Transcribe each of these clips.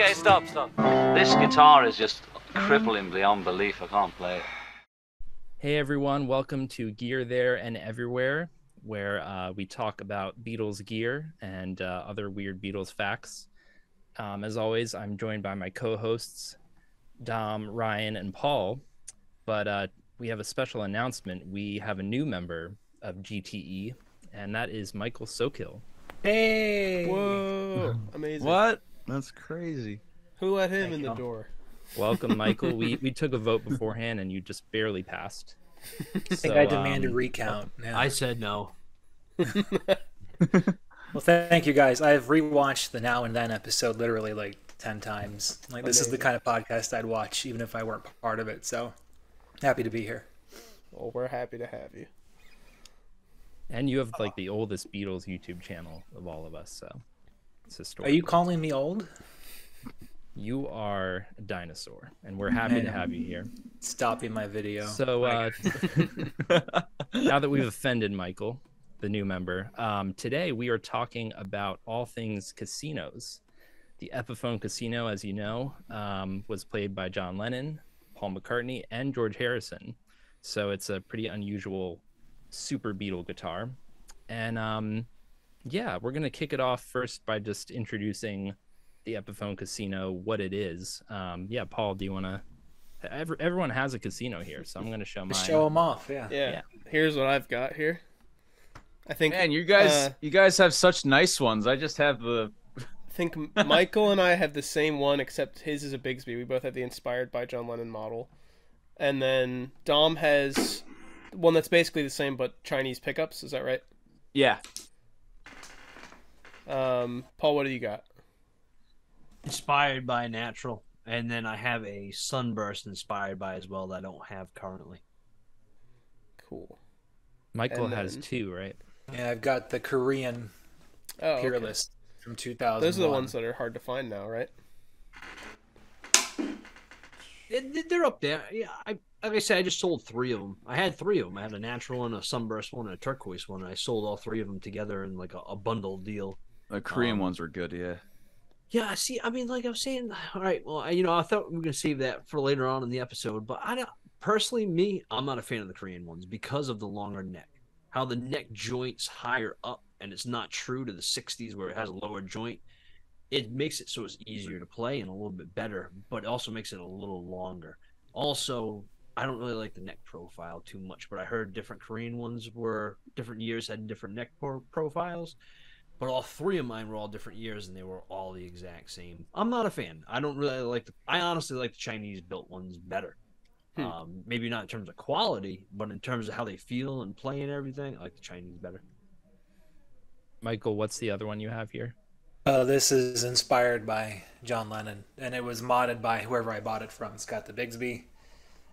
Okay, stop, stop. This guitar is just cripplingly beyond belief. I can't play it. Hey everyone, welcome to Gear There and Everywhere, where uh, we talk about Beatles gear and uh, other weird Beatles facts. Um, as always, I'm joined by my co hosts, Dom, Ryan, and Paul. But uh, we have a special announcement. We have a new member of GTE, and that is Michael Sokill. Hey! Whoa! Amazing. What? That's crazy. Who let him Thank in you. the door? Welcome, Michael. we, we took a vote beforehand, and you just barely passed. I think I um, demand a recount. Now. I said no. Well, thank you guys. I've rewatched the Now and Then episode literally like ten times. Like this is the kind of podcast I'd watch even if I weren't part of it. So happy to be here. Well, we're happy to have you. And you have oh. like the oldest Beatles YouTube channel of all of us, so it's Are you calling me old? You are a dinosaur, and we're happy to have you here. Stopping my video. So uh, now that we've offended Michael, the new member, um, today we are talking about all things casinos. The Epiphone Casino, as you know, um, was played by John Lennon, Paul McCartney, and George Harrison. So it's a pretty unusual super Beatle guitar. And um, yeah, we're gonna kick it off first by just introducing the Epiphone Casino, what it is. Um, yeah, Paul, do you want to? Every, everyone has a casino here, so I'm going to show mine. Just show them off. Yeah. Yeah. Yeah. Here's what I've got here. I think Man, you guys, Uh, you guys have such nice ones. I just have the. I think Michael and I have the same one, except his is a Bigsby. We both have the inspired by John Lennon model, and then Dom has one that's basically the same but Chinese pickups. Is that right? Yeah. Um, Paul, what do you got? Inspired by natural. And then I have a sunburst inspired by as well that I don't have currently. Cool. Michael and has then- two, right? Yeah, I've got the Korean Oh, okay. Peerless from 2000. Those are the ones that are hard to find now, right? They- They're up there. Yeah, I like I said, I just sold three of them. I had three of them. I had a natural one, a sunburst one, and a turquoise one. And I sold all three of them together in like a, a bundle deal. The Korean Um, ones were good. Yeah. Yeah, see, I mean, like I was saying, all right, well, I, you know, I thought we were gonna save that for later on in the episode, but I don't personally, me, I'm not a fan of the Korean ones because of the longer neck, how the neck joints higher up, and it's not true to the '60s where it has a lower joint. It makes it so it's easier to play and a little bit better, but it also makes it a little longer. Also, I don't really like the neck profile too much, but I heard different Korean ones were different years had different neck pro- profiles. But all three of mine were all different years, and they were all the exact same. I'm not a fan. I don't really like. The, I honestly like the Chinese built ones better. Hmm. Um, maybe not in terms of quality, but in terms of how they feel and play and everything, I like the Chinese better. Michael, what's the other one you have here? Uh, this is inspired by John Lennon, and it was modded by whoever I bought it from. It's got the Bigsby,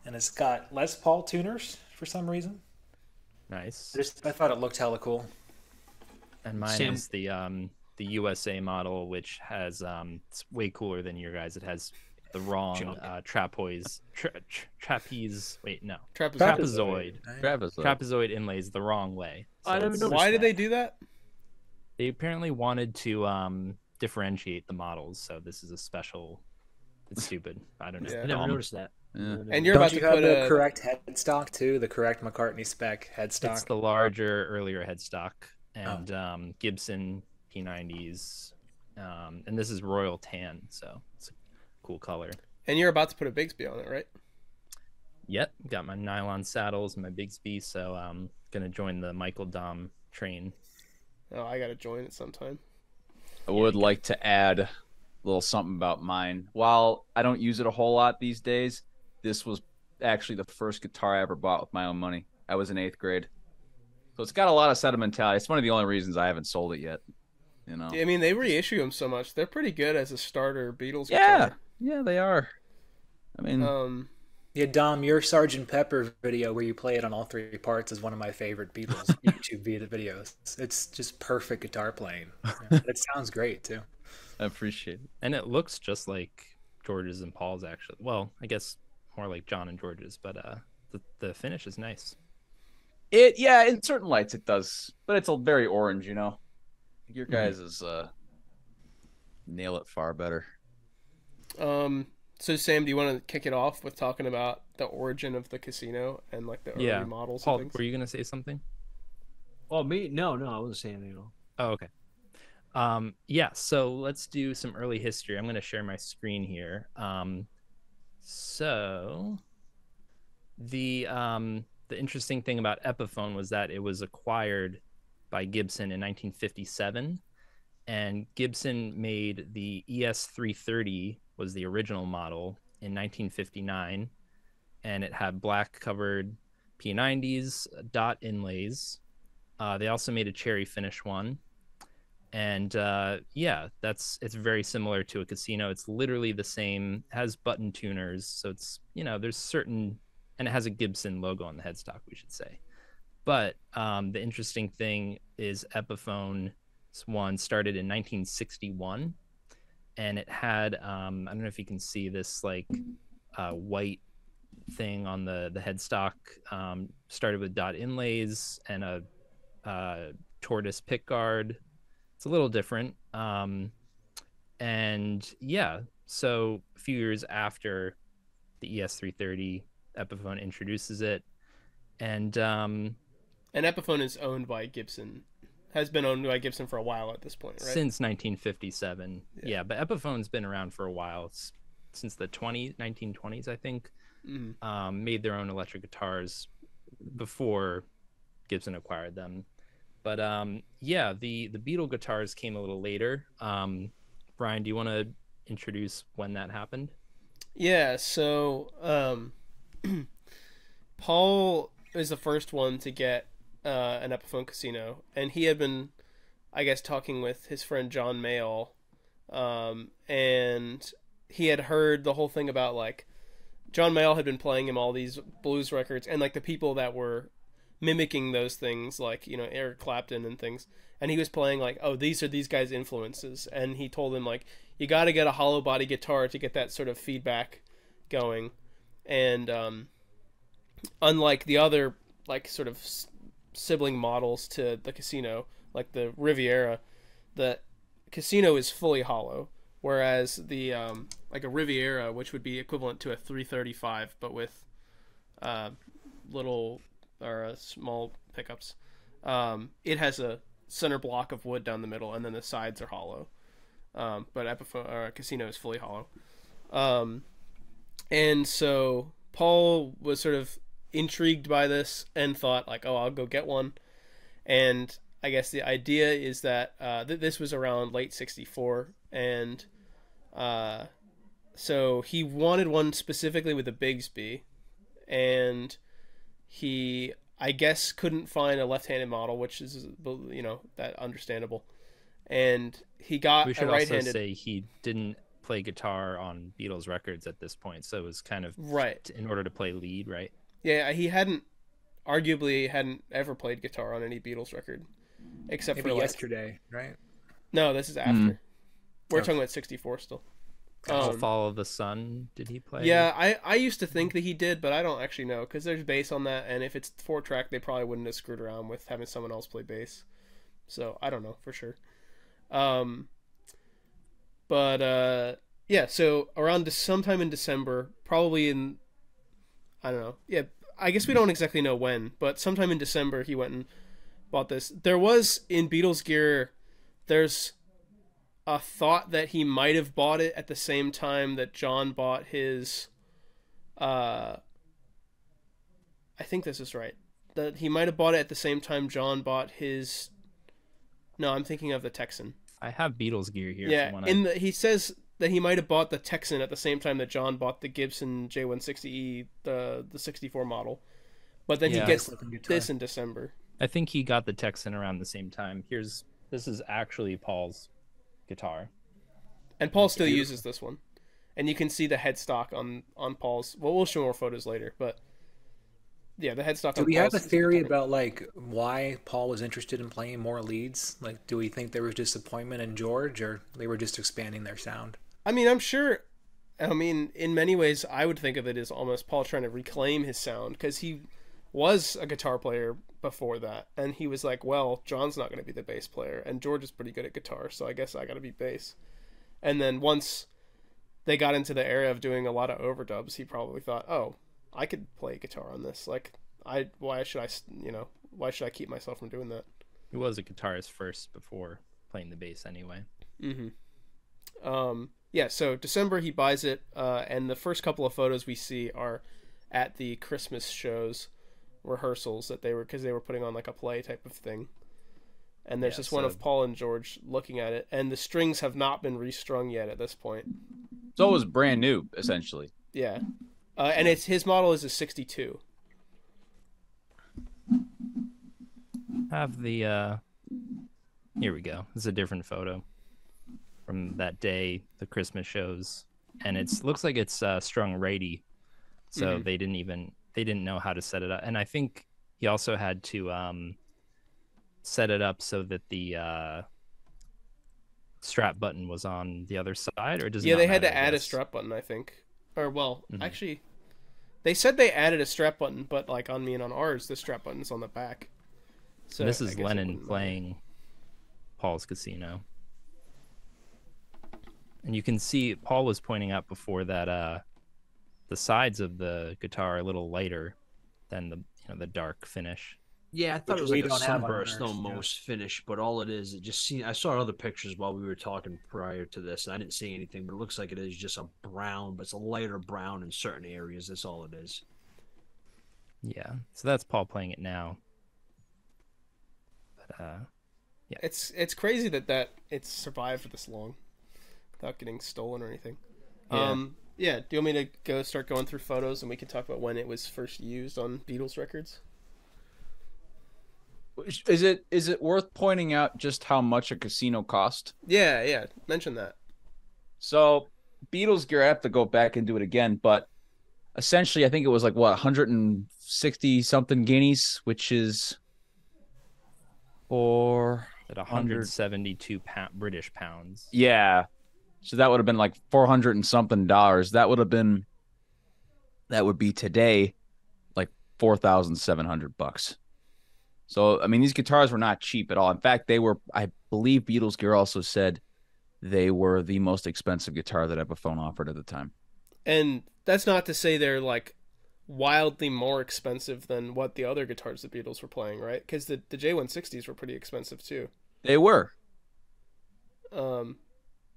and it's got Les Paul tuners for some reason. Nice. Just, I thought it looked hella cool. And mine Sam- is the um the USA model, which has um it's way cooler than your guys. It has the wrong Junk. uh, trapezoid, tra- tra- trapeze. Wait, no, Trapezoid. trapezoid. Right? Trapezoid inlays the wrong way. I never it's- noticed Why did that. they do that? They apparently wanted to um differentiate the models, so this is a special. It's stupid. I don't know. Yeah. I never Dumb. noticed that. Yeah. And you're Don't about you to have put the a correct headstock too? The correct McCartney spec headstock. It's the larger, earlier headstock, and um, Gibson P90s, um, and this is Royal Tan, so it's a cool color. and you're about to put a Bigsby on it, right? Yep, got my nylon saddles and my Bigsby, so I'm gonna join the Michael Dom train. Oh, I gotta join it sometime. I would like to add a little something about mine. While I don't use it a whole lot these days, this was actually the first guitar I ever bought with my own money. I was in eighth grade. So it's got a lot of sentimentality. It's one of the only reasons I haven't sold it yet. You know? I mean, they reissue them so much. They're pretty good as a starter Beatles. Yeah. guitar. Yeah, they are. I mean, Um, Yeah, Dom, your Sergeant Pepper video where you play it on all three parts is one of my favorite Beatles YouTube vid- videos. It's just perfect guitar playing. Yeah, It sounds great too. I appreciate it. And it looks just like George's and Paul's actually. Well, I guess more like John and George's, but uh, the the finish is nice. It yeah, in certain lights it does, but it's a very orange, you know. Your guys is uh nail it far better. Um. So Sam, do you want to kick it off with talking about the origin of the casino and like the early Yeah. models Paul, and things? were you gonna say something? Oh me? No, no, I wasn't saying anything. at all. Oh, okay. Um, yeah, so let's do some early history. I'm going to share my screen here. Um, so the um, the interesting thing about Epiphone was that it was acquired by Gibson in 1957, and Gibson made the E ES330 was the original model in 1959, and it had black covered P90s, dot inlays. Uh, they also made a cherry finish one and uh, yeah that's it's very similar to a casino it's literally the same has button tuners so it's you know there's certain and it has a gibson logo on the headstock we should say. But um, the interesting thing is epiphone one started in 1961 and it had um, i don't know if you can see this like uh, white thing on the the headstock um, started with dot inlays and a uh, tortoise pick guard. It's a little different um and yeah so a few years after the es330 epiphone introduces it and um And Epiphone is owned by Gibson. Has been owned by Gibson for a while at this point, right? since 1957 Yeah. yeah. but epiphone's been around for a while it's since the 20 1920s i think Mhm. um, made their own electric guitars before Gibson acquired them. But um, yeah, the the Beatle guitars came a little later. Um, Ryan, do you want to introduce when that happened? Yeah, so um, Paul is the first one to get uh, an Epiphone Casino, and he had been, I guess, talking with his friend John Mayall, um, and he had heard the whole thing about like John Mayall had been playing him all these blues records, and like the people that were mimicking those things, like you know Eric Clapton and things, and he was playing like, oh, these are these guys' influences, and he told him like, you got to get a hollow body guitar to get that sort of feedback going, and um, unlike the other like sort of sibling models to the Casino, like the Riviera, the Casino is fully hollow, whereas the um, like a Riviera, which would be equivalent to a 335, but with uh, little or uh, small pickups, um, it has a center block of wood down the middle, and then the sides are hollow. Um, but Epiphone or Casino is fully hollow. Um, and so Paul was sort of intrigued by this and thought like, "Oh, I'll go get one." And I guess the idea is that uh, th- this was around late '64, and uh, so he wanted one specifically with a Bigsby, and he, I guess, couldn't find a left-handed model, which is you know that understandable, and he got we should also right-handed. say he didn't play guitar on Beatles records at this point, so it was kind of Right. in order to play lead, right? Yeah, he hadn't, arguably, hadn't ever played guitar on any Beatles record, except Maybe for like. yesterday, right? No, this is after. Mm. We're Oh. talking about '64 still. Oh, Um, Follow the Sun, did he play? yeah, I I used to think that he did, but I don't actually know because there's bass on that, and if it's four track, they probably wouldn't have screwed around with having someone else play bass. So I don't know for sure. Um, but uh, yeah, so around sometime in December, probably in I don't know. Yeah, I guess we don't exactly know when, but sometime in December he went and bought this. There was in Beatles gear, there's a thought that he might have bought it at the same time that John bought his. Uh, I think this is right. That he might have bought it at the same time John bought his. No, I'm thinking of the Texan. I have Beatles gear here. Yeah, you wanna- the he says that he might have bought the Texan at the same time that John bought the Gibson J160E, the the 64 model. But then Yeah. he gets Nice looking guitar. this in December. I think he got the Texan around the same time. Here's this is actually Paul's guitar. And Paul still uses this one. And you can see the headstock on on Paul's. Well, we'll show more photos later, but yeah, the headstock. Do on we have a theory about like why Paul was interested in playing more leads? Like, do we think there was disappointment in George, or they were just expanding their sound? I mean, I'm sure. I mean, in many ways, I would think of it as almost Paul trying to reclaim his sound because he was a guitar player before that, and he was like, "Well, John's not going to be the bass player, and George is pretty good at guitar, so I guess I got to be bass." And then once they got into the era of doing a lot of overdubs, he probably thought, "Oh, I could play guitar on this. Like, I why should I you know, why should I keep myself from doing that?" He was a guitarist first before playing the bass anyway. Mm-hmm. Um, yeah, so December he buys it, uh, and the first couple of photos we see are at the Christmas shows rehearsals that they were because they were putting on like a play type of thing. And there's Yeah, this one of Paul and George looking at it, and the strings have not been restrung yet at this point. So it was brand new, essentially. Yeah, uh, and it's his model is a 62. Have the uh here we go. This is a different photo from that day, the Christmas shows. And it's looks like it's uh strung righty. So Mhm. they didn't even they didn't know how to set it up. And I think he also had to um set it up so that the uh strap button was on the other side or does it yeah, not they had matter, to add a strap button, I think. Or well, Mhm. actually, they said they added a strap button, but like on me and on ours, the strap button's on the back. So this is Lennon wouldn't matter. playing Paul's Casino. And you can see Paul was pointing out before that uh the sides of the guitar are a little lighter than the you know the dark finish. Yeah, I thought Which it was like a don't have sunburst ours, yeah. almost finish, but all it is, it just seen. I saw other pictures while we were talking prior to this, and I didn't see anything, but it looks like it is just a brown, but it's a lighter brown in certain areas. That's all it is. Yeah. So that's Paul playing it now. But uh It's it's crazy that that it's survived for this long without getting stolen or anything. Yeah. Um, yeah. Do you want me to go start going through photos and we can talk about when it was first used on Beatles records? Is it is it worth pointing out just how much a casino cost? Yeah, yeah. Mention that. So Beatles gear, I have to go back and do it again, but essentially, I think it was like what 160 something guineas, which is or at 172 pound, British pounds. yeah. So that would have been like 400 and something dollars. That would have been that would be today like 4,700 bucks. So I mean, these guitars were not cheap at all. In fact, they were. I believe Beatles gear also said they were the most expensive guitar that Epiphone offered at the time. And that's not to say they're like wildly more expensive than what the other guitars the Beatles were playing, right? Because the the J160s were pretty expensive too. They were. um,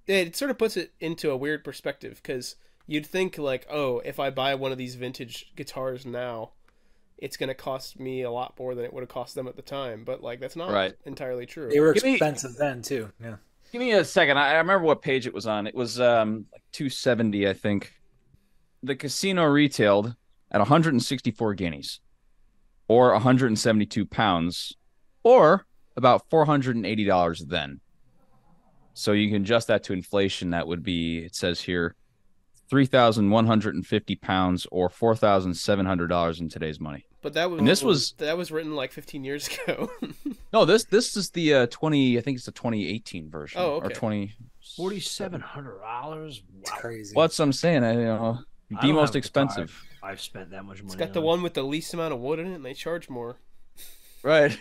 it sort of puts it into a weird perspective because you'd think like, oh, if I buy one of these vintage guitars now, it's gonna cost me a lot more than it would have cost them at the time. But like, that's not Right. entirely true. They were Give me- expensive then too. Yeah. Give me a second. I, I remember what page it was on. It was um like 270, I think. The casino retailed at 164 guineas, or 172 pounds, or about 480 dollars then. So you can adjust that to inflation. That would be, it says here, 3,150 pounds or 4,700 dollars in today's money. But that was And this was- that was written like 15 years ago. No, this this is the uh, 20. I think it's the 2018 version. Oh, Or okay. 20. Forty-seven hundred dollars. It's Wow. crazy. What's I'm saying? I, you know, the don't most have a expensive. I've spent that much money. it's got the on. one with the least amount of wood in it, and they charge more. Right.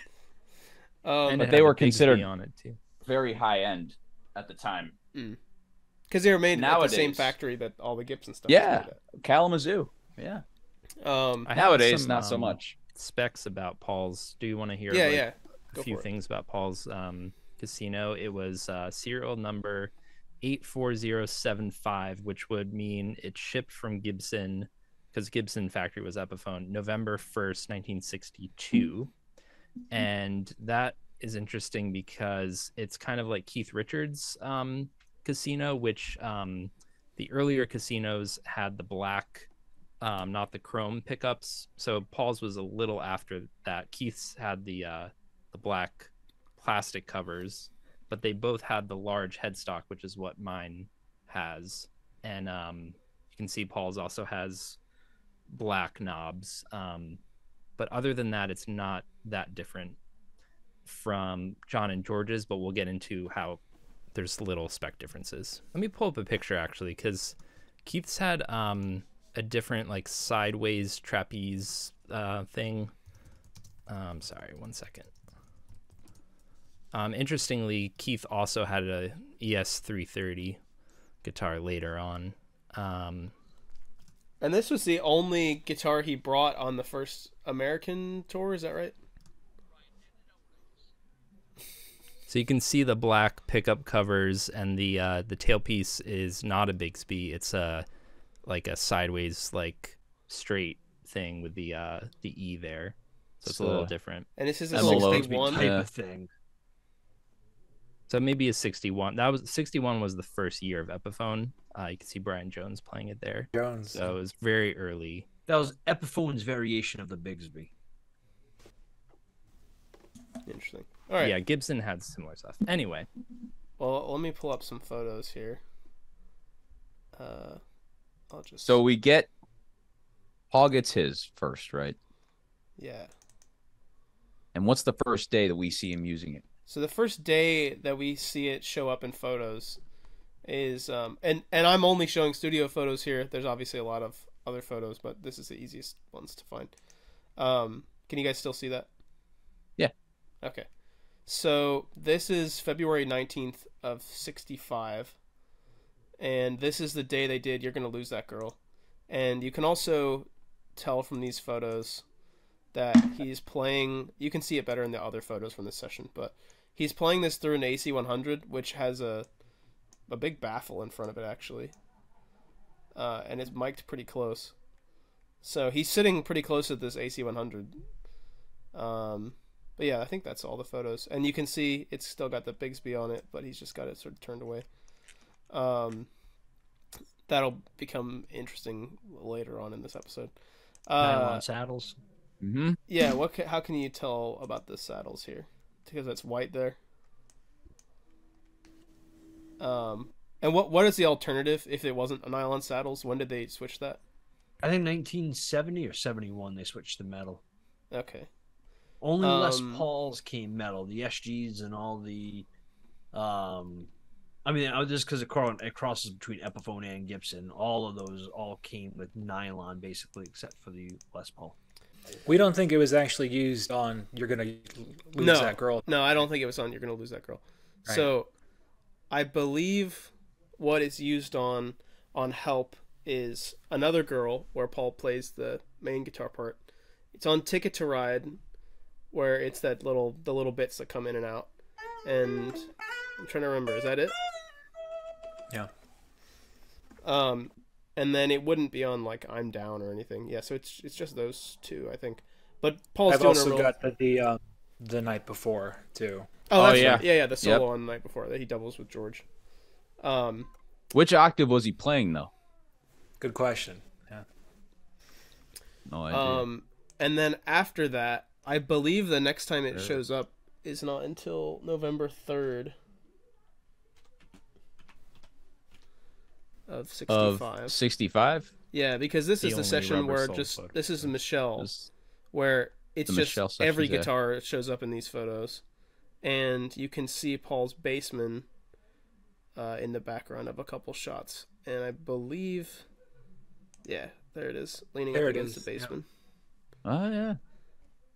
Um, but they were considered- on it too. Very high end at the time. because they were made at the same factory that all the Gibson stuff. Yeah. Kalamazoo. Yeah. Made at. Um, I have Nowadays, some, not so um, much. Specs about Paul's. Do you want to hear? yeah, like, yeah. a few for it. things about Paul's um, casino. It was uh, serial number 84075, which would mean it shipped from Gibson because Gibson factory was Epiphone November 1st, 1962. And that is interesting because it's kind of like Keith Richards' um, casino, which um, the earlier casinos had the black, um, not the chrome pickups. So Paul's was a little after that. Keith's had the uh, the black plastic covers, but they both had the large headstock, which is what mine has. And um, you can see Paul's also has black knobs. Um, but other than that, it's not that different from John and George's. But we'll get into how there's little spec differences. Let me pull up a picture actually, because Keith's had um, a different like sideways trapeze uh, thing. Um, sorry, one second. Um, interestingly, Keith also had a ES330 guitar later on, Um, And this was the only guitar he brought on the first American tour. Is that right? so you can see the black pickup covers, and the uh, the tailpiece is not a Bigsby. It's a like a sideways, like straight thing with the uh, the E there. So it's a little different. And this is a Envelope. sixty-one. type Yeah. of thing. So maybe a 61. That was 61 was the first year of Epiphone. Uh, you can see Brian Jones playing it there. Jones. So it was very early. That was Epiphone's variation of the Bigsby. Interesting. All right. Yeah, Gibson had similar stuff. Anyway, Well, let me pull up some photos here. Uh, I'll just. So we get Paul gets his first, right? yeah. And what's the first day that we see him using it? So the first day that we see it show up in photos is um and and I'm only showing studio photos here. There's obviously a lot of other photos, but this is the easiest ones to find. Um can you guys still see that? Yeah. Okay. So this is February 19th of 65 and this is the day they did you're going to lose that girl. And you can also tell from these photos that he's playing you can see it better in the other photos from this session, but he's playing this through an AC 100, which has a a big baffle in front of it actually, uh, and it's mic'd pretty close. So he's sitting pretty close to this AC 100. Um, but yeah, I think that's all the photos, and you can see it's still got the Bigsby on it, but he's just got it sort of turned away. Um, that'll become interesting later on in this episode. Uh, Nylon saddles. Mm-hmm. yeah, what? Ca- how can you tell about the saddles here? Because it's white there. Um, and what what is the alternative if it wasn't nylon saddles? When did they switch that? I think 1970 or 71 they switched to metal. Okay. Only Les Um, Pauls came metal. The SGs and all the, um, I mean, I was just because it, crosses between Epiphone and Gibson. All of those all came with nylon basically, except for the Les Paul. We don't think it was actually used on "You're Gonna Lose No. That Girl." No, I don't think it was on. You're gonna lose that girl. Right. So, I believe what is used on on Help is another girl where Paul plays the main guitar part. It's on Ticket to Ride, where it's that little the little bits that come in and out. And I'm trying to remember. Is that it? Yeah. Um, and then it wouldn't be on like I'm Down or anything. Yeah, so it's it's just those two, I think. But Paul's I've doing a also real. got the the, um, the night before too. Oh, Oh, that's yeah. right. Yeah, yeah, the solo Yep. on the night before that he doubles with George. Um, Which octave was he playing though? Good question. Yeah. No idea. um, and then after that, I believe the next time it Sure. shows up is not until November third of sixty-five. of 65 yeah, because this The is the session where just photo. this is Michelle, Was- where it's just Michelle every sessions, yeah. guitar shows up in these photos, and you can see Paul's bassman uh, in the background of a couple shots, and I believe, yeah, there it is, leaning There up against is, the yeah. bassman. oh yeah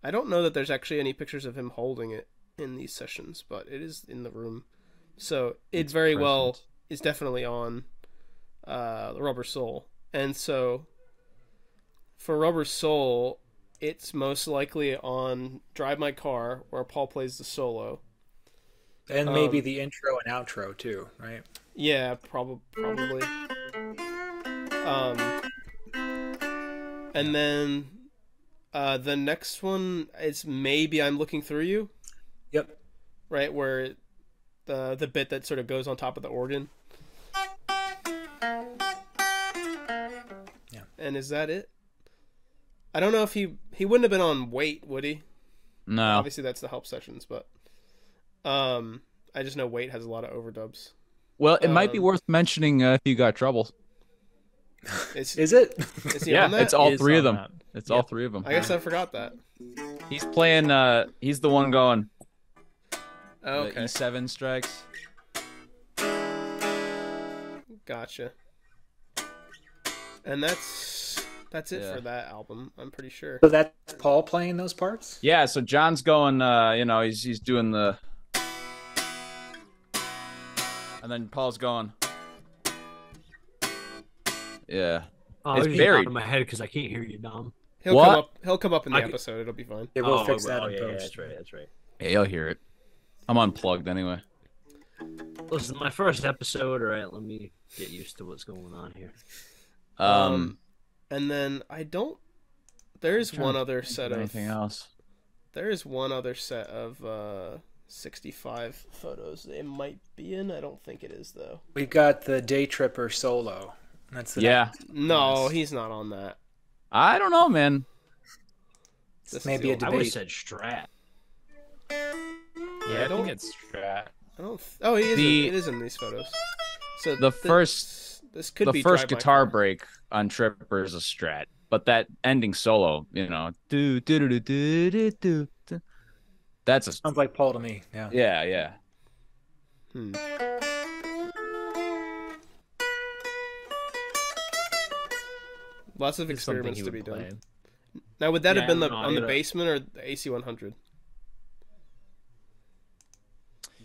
I don't know that there's actually any pictures of him holding it in these sessions, but it is in the room, so it very well present. is definitely on uh, the Rubber Soul, and so for Rubber Soul, it's most likely on Drive My Car, where Paul plays the solo. And maybe Um, the intro and outro too, right? Yeah, prob- probably. Um, and then uh, the next one is maybe I'm looking through you, Yep. right? Where the the bit that sort of goes on top of the organ. And is that it? I don't know if he he wouldn't have been on Wait, would he? no Obviously, that's the help sessions, but um, I just know Wait has a lot of overdubs. well it might be um, worth mentioning uh, if you got trouble Is Is it? is he yeah on that? it's all Is three of them that. it's all three of them I guess I forgot that. he's playing uh he's the one going Oh, the okay, e7 strikes gotcha. And that's that's it Yeah. for that album. I'm pretty sure. so that's Paul playing those parts. yeah so john's going uh you know he's he's doing the and then paul's going Yeah. Oh, It's it's buried. in my head because I can't hear you, Dom. He'll What? come up. He'll come up in the I c- episode. It'll be fine. Yeah, we'll oh, fix that oh, in yeah, yeah, that's right. That's right. Yeah, you'll hear it. I'm unplugged anyway. Listen, my first episode. All right, let me get used to what's going on here. Um, Um, And then I don't. There is one other set of of. anything else. There is one other set of uh, 65 photos. It might be in. I don't think it is though. We've got the Day Tripper solo. That's the Yeah, No, he's not on that. I don't know, man. This This may be a is I would have said Strat. Yeah, I, don't- think it's Strat. I don't. Th- oh, he is. The- in, it is in these photos. So The thi- first- This could the be first guitar break on Tripper is a strat, but that ending solo, you know, do do do do do do do. do. That's a Sounds like Paul to me. Yeah. yeah, yeah. Hmm. Lots of experiments to would be done. Now, would that Yeah, have been the on the Bassman or the AC100?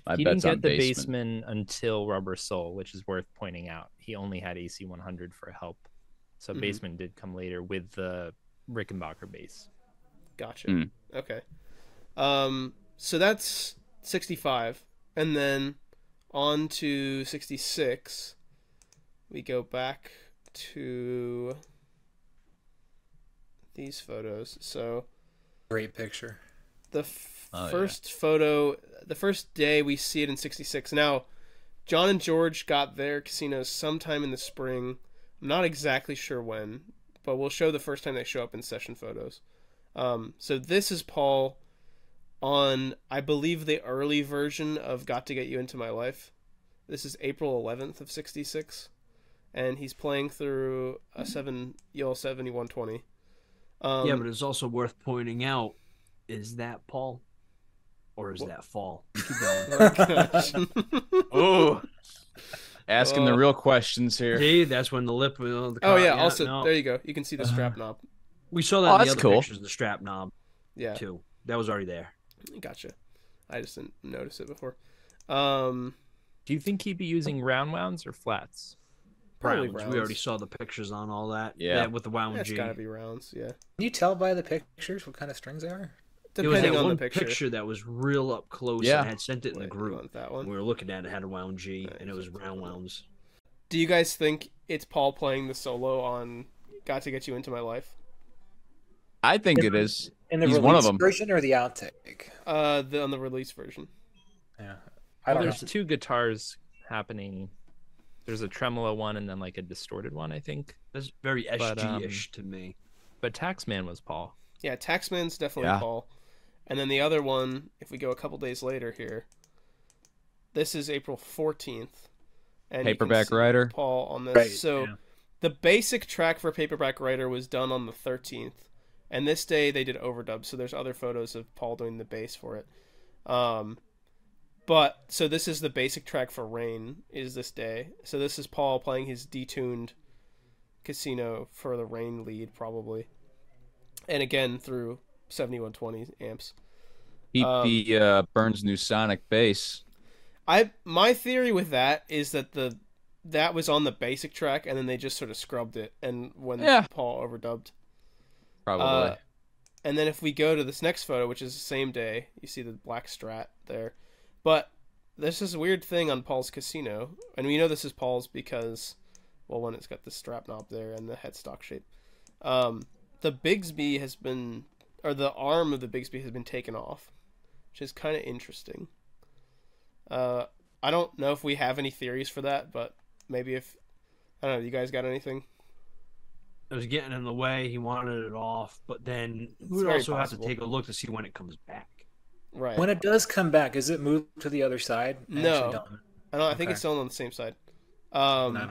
I he bet's didn't get the Bassman. Bassman until Rubber Soul, which is worth pointing out. He only had AC 100 for help, so Mhm. Bassman did come later with the Rickenbacker bass. Gotcha. Hmm. Okay. Um, so that's 65. And then on to 66. We go back to these photos. So Great picture. The f- Oh, yeah. first photo, the first day we see it in 66. Now, John and George got their casinos sometime in the spring. I'm not exactly sure when, but we'll show the first time they show up in session photos. Um, so this is Paul on, I believe, the early version of Got to Get You Into My Life. This is April 11th of 66. And he's playing through a 7 EL 7120. Um, yeah, but it's also worth pointing out: is that Paul, or is What? that Fall? Keep going. oh, gosh. Oh, asking the real questions here. See, that's when the lip. Uh, the Oh car- yeah, also no. there you go. You can see the strap knob. we saw that Oh, in the that's other cool. pictures. The strap knob Yeah, too. That was already there. gotcha. I just didn't notice it before. Um, Do you think he'd be using round wounds or flats? Probably Rounds. We already saw the pictures on all that. Yeah. That with the wound that's G. gotta be rounds. Yeah, Can you tell by the pictures what kind of strings they are? It was that on one the picture. that was real up close. Yeah. and had sent it in the Wait, you group. want that We were looking at it had a wound G, and it was round wounds. Do you guys think it's Paul playing the solo on "Got to Get You Into My Life"? I think it is. In the He's release one of 'em. version or the outtake? Uh, the on the release version. Yeah. Well, I don't know. there's two guitars happening. There's a tremolo one and then like a distorted one, I think. That's very But, um, SG-ish to me. But Taxman was Paul. Yeah, Taxman's definitely Yeah. Paul. And then the other one, if we go a couple days later here, this is April 14th. And Paperback Writer. Paul on this. Right, so yeah. the basic track for Paperback Writer was done on the 13th. And this day they did overdub, so there's other photos of Paul doing the bass for it. Um, but so this is the basic track for Rain is this day. So this is Paul playing his detuned casino for the Rain lead probably. And again through 7120 amps. Keep Um, the uh, Burns Nu-Sonic bass. I my theory with that is that the that was on the basic track and then they just sort of scrubbed it and when Yeah. Paul overdubbed. Probably. Uh, and then if we go to this next photo, which is the same day, you see the black strat there. But there's this weird thing on Paul's casino, and we know this is Paul's because, well, one, it's got the strap knob there and the headstock shape. Um, the Bigsby has been, or the arm of the Bigsby has been taken off, which is kind of interesting. Uh, I don't know if we have any theories for that, but maybe if I don't know, you guys got anything? It was getting in the way. He wanted it off, but then we would very also have to take a look to see when it comes back. Right. When it does come back, is it moved to the other side? I No. don't- I don't. I think Okay. it's still on the same side. Um, no.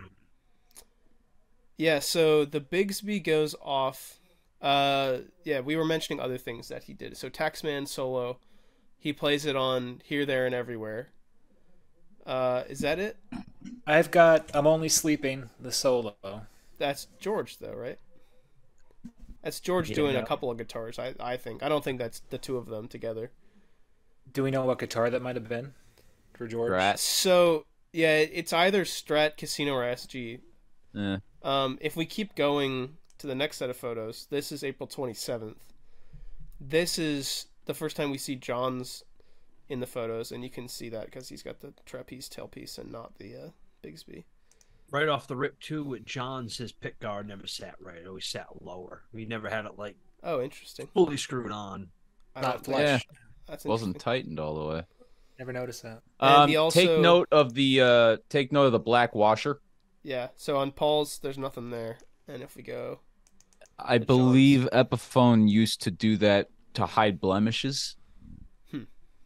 yeah. So the Bigsby goes off. Uh, yeah, we were mentioning other things that he did. So Taxman solo, he plays it on here, there, and everywhere. Uh, is that it? I've got I'm only sleeping the solo. That's George, though, right? That's George Yeah, doing no. a couple of guitars. I I think. I don't think that's the two of them together. Do we know what guitar that might have been for George? Strat. So yeah, it's either Strat, Casino, or SG. Eh. Um, if we keep going to the next set of photos, this is April 27th. This is the first time we see John's in the photos, and you can see that because he's got the trapeze tailpiece and not the uh, Bigsby. Right off the rip too, with John's his pick guard never sat right. It always sat lower. We never had it like Oh, interesting. fully screwed on. Not flush. Yeah. That's Wasn't tightened all the way. Never noticed that. And Um, also- Take note of the uh, take note of the black washer. Yeah. So on Paul's, there's nothing there, and if we go, I The believe Epiphone used to do that to hide blemishes.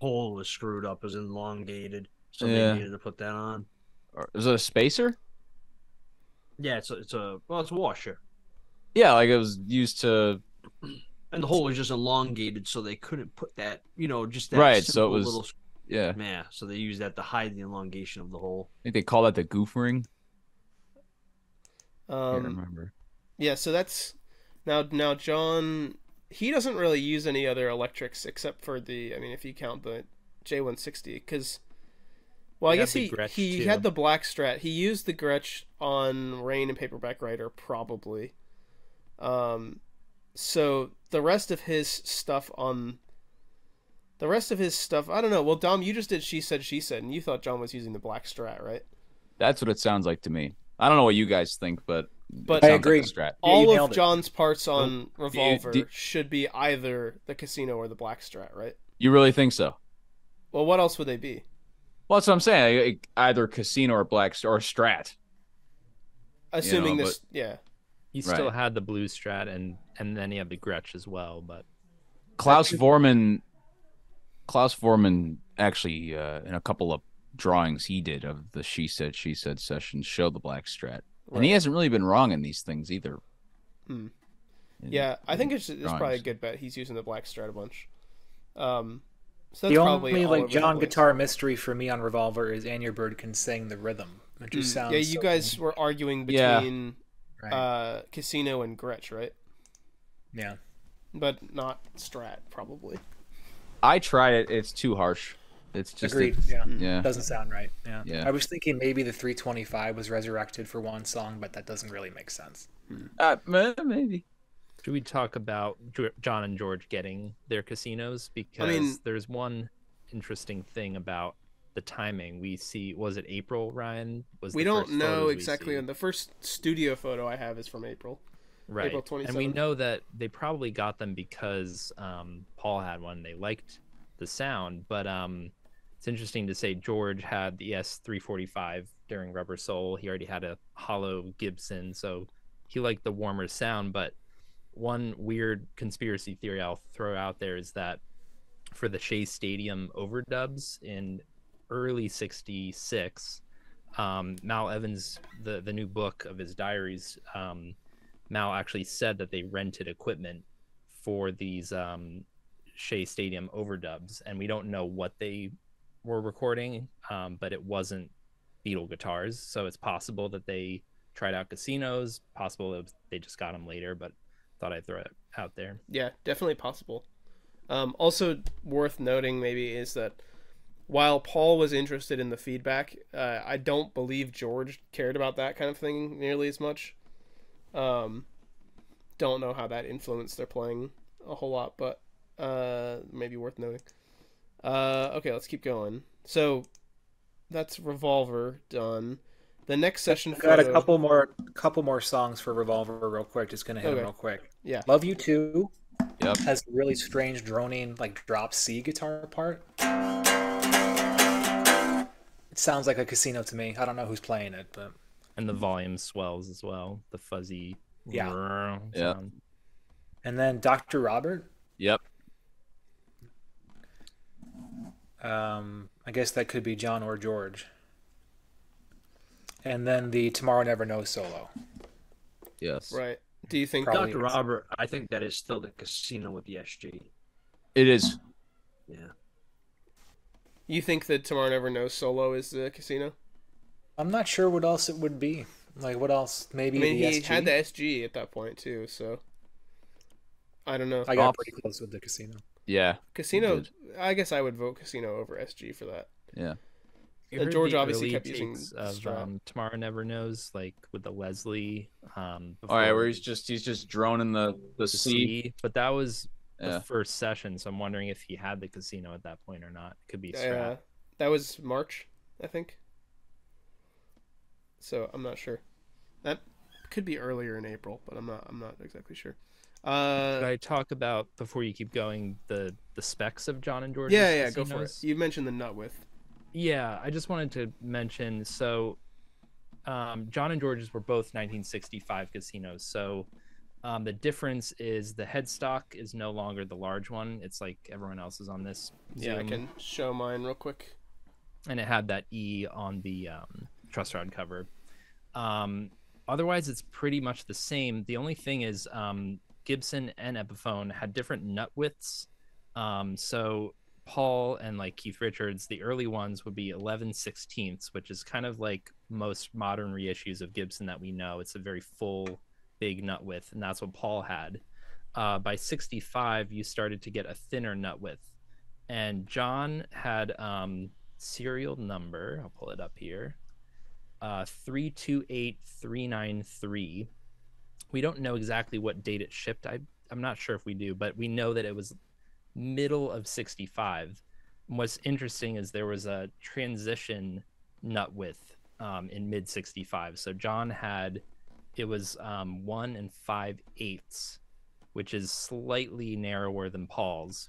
Hole was screwed up, was elongated, so Yeah. they needed to put that on. Or is it a spacer? Yeah, it's a, it's a well, it's a washer, Yeah, like it was used to. and the hole was just elongated, so they couldn't put that, you know, just that Right, so it was- little Yeah, yeah. So they used that to hide the elongation of the hole. I think they call that the goof ring. I can't um, remember. yeah. So that's now now John. He doesn't really use any other electrics except for the. I mean, if you count the J160, because. Well, I He had guess the he Gretsch, he too. had the black strat. He used the Gretsch on Rain and Paperback Writer probably. Um, so the rest of his stuff on. The rest of his stuff, I don't know. Well, Dom, you just did she said she said, and you thought John was using the black strat, right? That's what it sounds like to me. I don't know what you guys think, but But- I agree. a strat. Yeah, you All nailed of it. John's parts on Revolver do- should be either the casino or the black strat, right? You really think so? Well, what else would they be? Well, that's what I'm saying. Like, Either casino or black or strat. Assuming know, this, yeah. He still Right. had the blue strat and and then he had the Gretsch as well, but Klaus Voormann. Klaus Voormann actually, uh, in a couple of drawings he did of the she said she said sessions, show the black strat, and he hasn't really been wrong in these things either. Hmm. In- Yeah, I think it's, it's probably a good bet. He's using the black strat a bunch. Um, so that's the probably only all like John guitar mystery for me on Revolver is And Your Bird can sing the rhythm. It just Mm, sounds. Yeah, you so guys good. were arguing Yeah. between Right. uh, Casino and Gretsch, right? yeah. But not Strat, probably. I tried it. It's too harsh. It's just a- Agreed. yeah. yeah. Doesn't sound right. Yeah. Yeah. I was thinking maybe the 325 was resurrected for one song, but that doesn't really make sense. Uh, maybe. should we talk about John and George getting their casinos? Because mean- there's one interesting thing about the timing. We see was it April, Ryan? Was We don't know exactly. see. And the first studio photo I have is from April. right April 27th. and we know that they probably got them because um, paul had one they liked the sound but um, it's interesting to say george had the ES345 during rubber soul. He already had a hollow gibson so he liked the warmer sound but one weird conspiracy theory i'll throw out there is that for the shea stadium overdubs in early 66 um, mal evans the, the new book of his diaries um, Mal actually said that they rented equipment for these um, Shea Stadium overdubs, and we don't know what they were recording, um, but it wasn't Beatle guitars, so it's possible that they tried out casinos. Possible they just got them later, but thought I'd throw it out there. Yeah, definitely possible. Um, also worth noting maybe is that while Paul was interested in the feedback, uh, I don't believe George cared about that kind of thing nearly as much. Um, don't know how that influenced their playing a whole lot, but uh, maybe worth noting. Uh, okay, let's keep going. So that's Revolver done. The next session Got a couple more, couple more songs for Revolver, real quick. Just gonna hit Okay. them real quick. Yeah. Love You Too Yep. has a really strange droning, like drop C guitar part. It sounds like a casino to me. I don't know who's playing it, but And the volume swells as well. The fuzzy Yeah. sound. Yeah. and then Dr. Robert. Yep. Um, I guess that could be John or George. And then the Tomorrow Never Knows solo. Yes. Right. Do you think Probably Dr. is. Robert, I think that is still the casino with the SG. It is. Yeah. you think that Tomorrow Never Knows solo is the casino? I'm not sure what else it would be. Like what else? Maybe I mean, the he SG. had the SG at that point too, so I don't know. I got pretty close with the casino. Yeah. Casino. I guess I would vote Casino over SG for that. Yeah. We And heard George obviously kept using of um, Tomorrow Never Knows, like with the Leslie. Um, All right, where he's just he's just droning the the the sea. sea, but that was the first session, so I'm wondering if he had the casino at that point or not. Could be Yeah, strap. that was March, I think. So I'm not sure. That could be earlier in April, but I'm not. I'm not exactly sure. Uh, I talk about before you keep going the the specs of John and George? yeah, yeah, go for it. You mentioned the nut width. Yeah, I just wanted to mention so um, John and George's were both 1965 casinos. So um, the difference is the headstock is no longer the large one. It's like everyone else is on this. Yeah, I can show mine real quick. And it had that E on the um, truss rod cover. Um, otherwise, it's pretty much the same. The only thing is um, Gibson and Epiphone had different nut widths. Um, so Paul and like Keith Richards, the early ones would be 11 sixteenths, which is kind of like most modern reissues of Gibson that we know. It's a very full, big nut width, and that's what Paul had. Uh, by 65, you started to get a thinner nut width. And John had um, serial number, I'll pull it up here, uh, 328393. We don't know exactly what date it shipped. I, I'm not sure if we do, but we know that it was middle of 65. And what's interesting is there was a transition nut width um, in mid 65. So John had it was um, one and five eighths, which is slightly narrower than Paul's.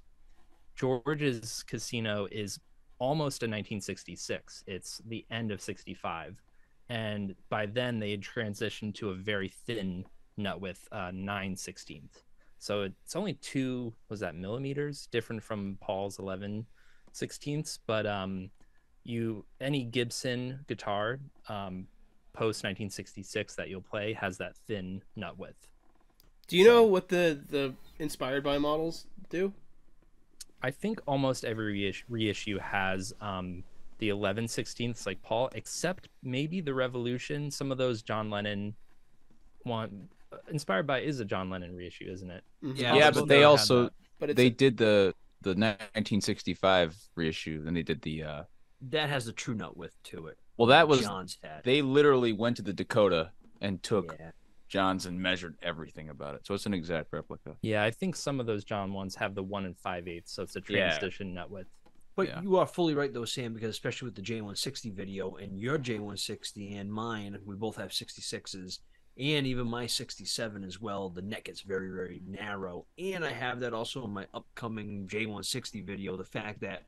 George's casino is almost a 1966. It's the end of 65. And by then they had transitioned to a very thin nut width, uh, 9 16th. So it's only two, was that millimeters different from Paul's 11 16ths. But um, you, any Gibson guitar um, post 1966 that you'll play has that thin nut width. Do you know what the the inspired by models do? I think almost every reissue, reissue has um, the 11 16ths like Paul, except maybe the Revolution. Some of those John Lennon want inspired by is a John Lennon reissue, isn't it? Mhm. Yeah, Yeah, but but they also but it's they did the the 1965 reissue. Then they did the uh That has the true nut width to it. well that was John's had. they literally went to the Dakota and took yeah. John's and measured everything about it. So it's an exact replica. Yeah, I think some of those John ones have the one and five eighths, so it's a Yeah. transition nut width. But Yeah. you are fully right though, Sam, because especially with the J160 video and your J160 and mine, we both have 66s, and even my 67 as well. The neck gets very, very narrow, and I have that also in my upcoming J160 video. The fact that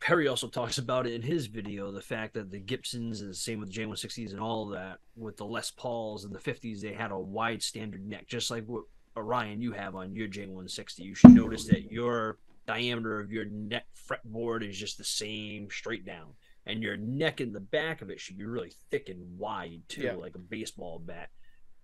Perry also talks about it in his video. The fact that the Gibsons and the same with the J160s and all that. With the Les Pauls in the 50s, they had a wide standard neck, just like what uh, Ryan you have on your J160. You should notice that your diameter of your neck fretboard is just the same straight down. And your neck in the back of it should be really thick and wide too, Yeah. like a baseball bat.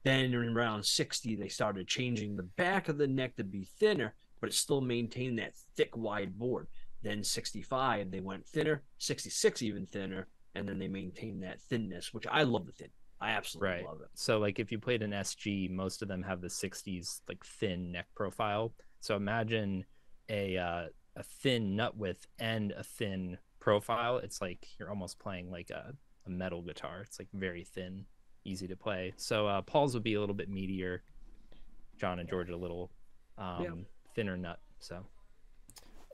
Then in around 60, they started changing the back of the neck to be thinner, but it still maintained that thick, wide board. Then 65, they went thinner, 66 even thinner, and then they maintained that thinness, which I love the thin. I absolutely Right. love it. So like if you played an SG, most of them have the 60s like thin neck profile. So imagine a uh, a thin nut width and a thin profile. It's like you're almost playing like a, a metal guitar. It's like very thin, easy to play. So uh, Paul's would be a little bit meatier. John and George a little um, Yeah. thinner nut. So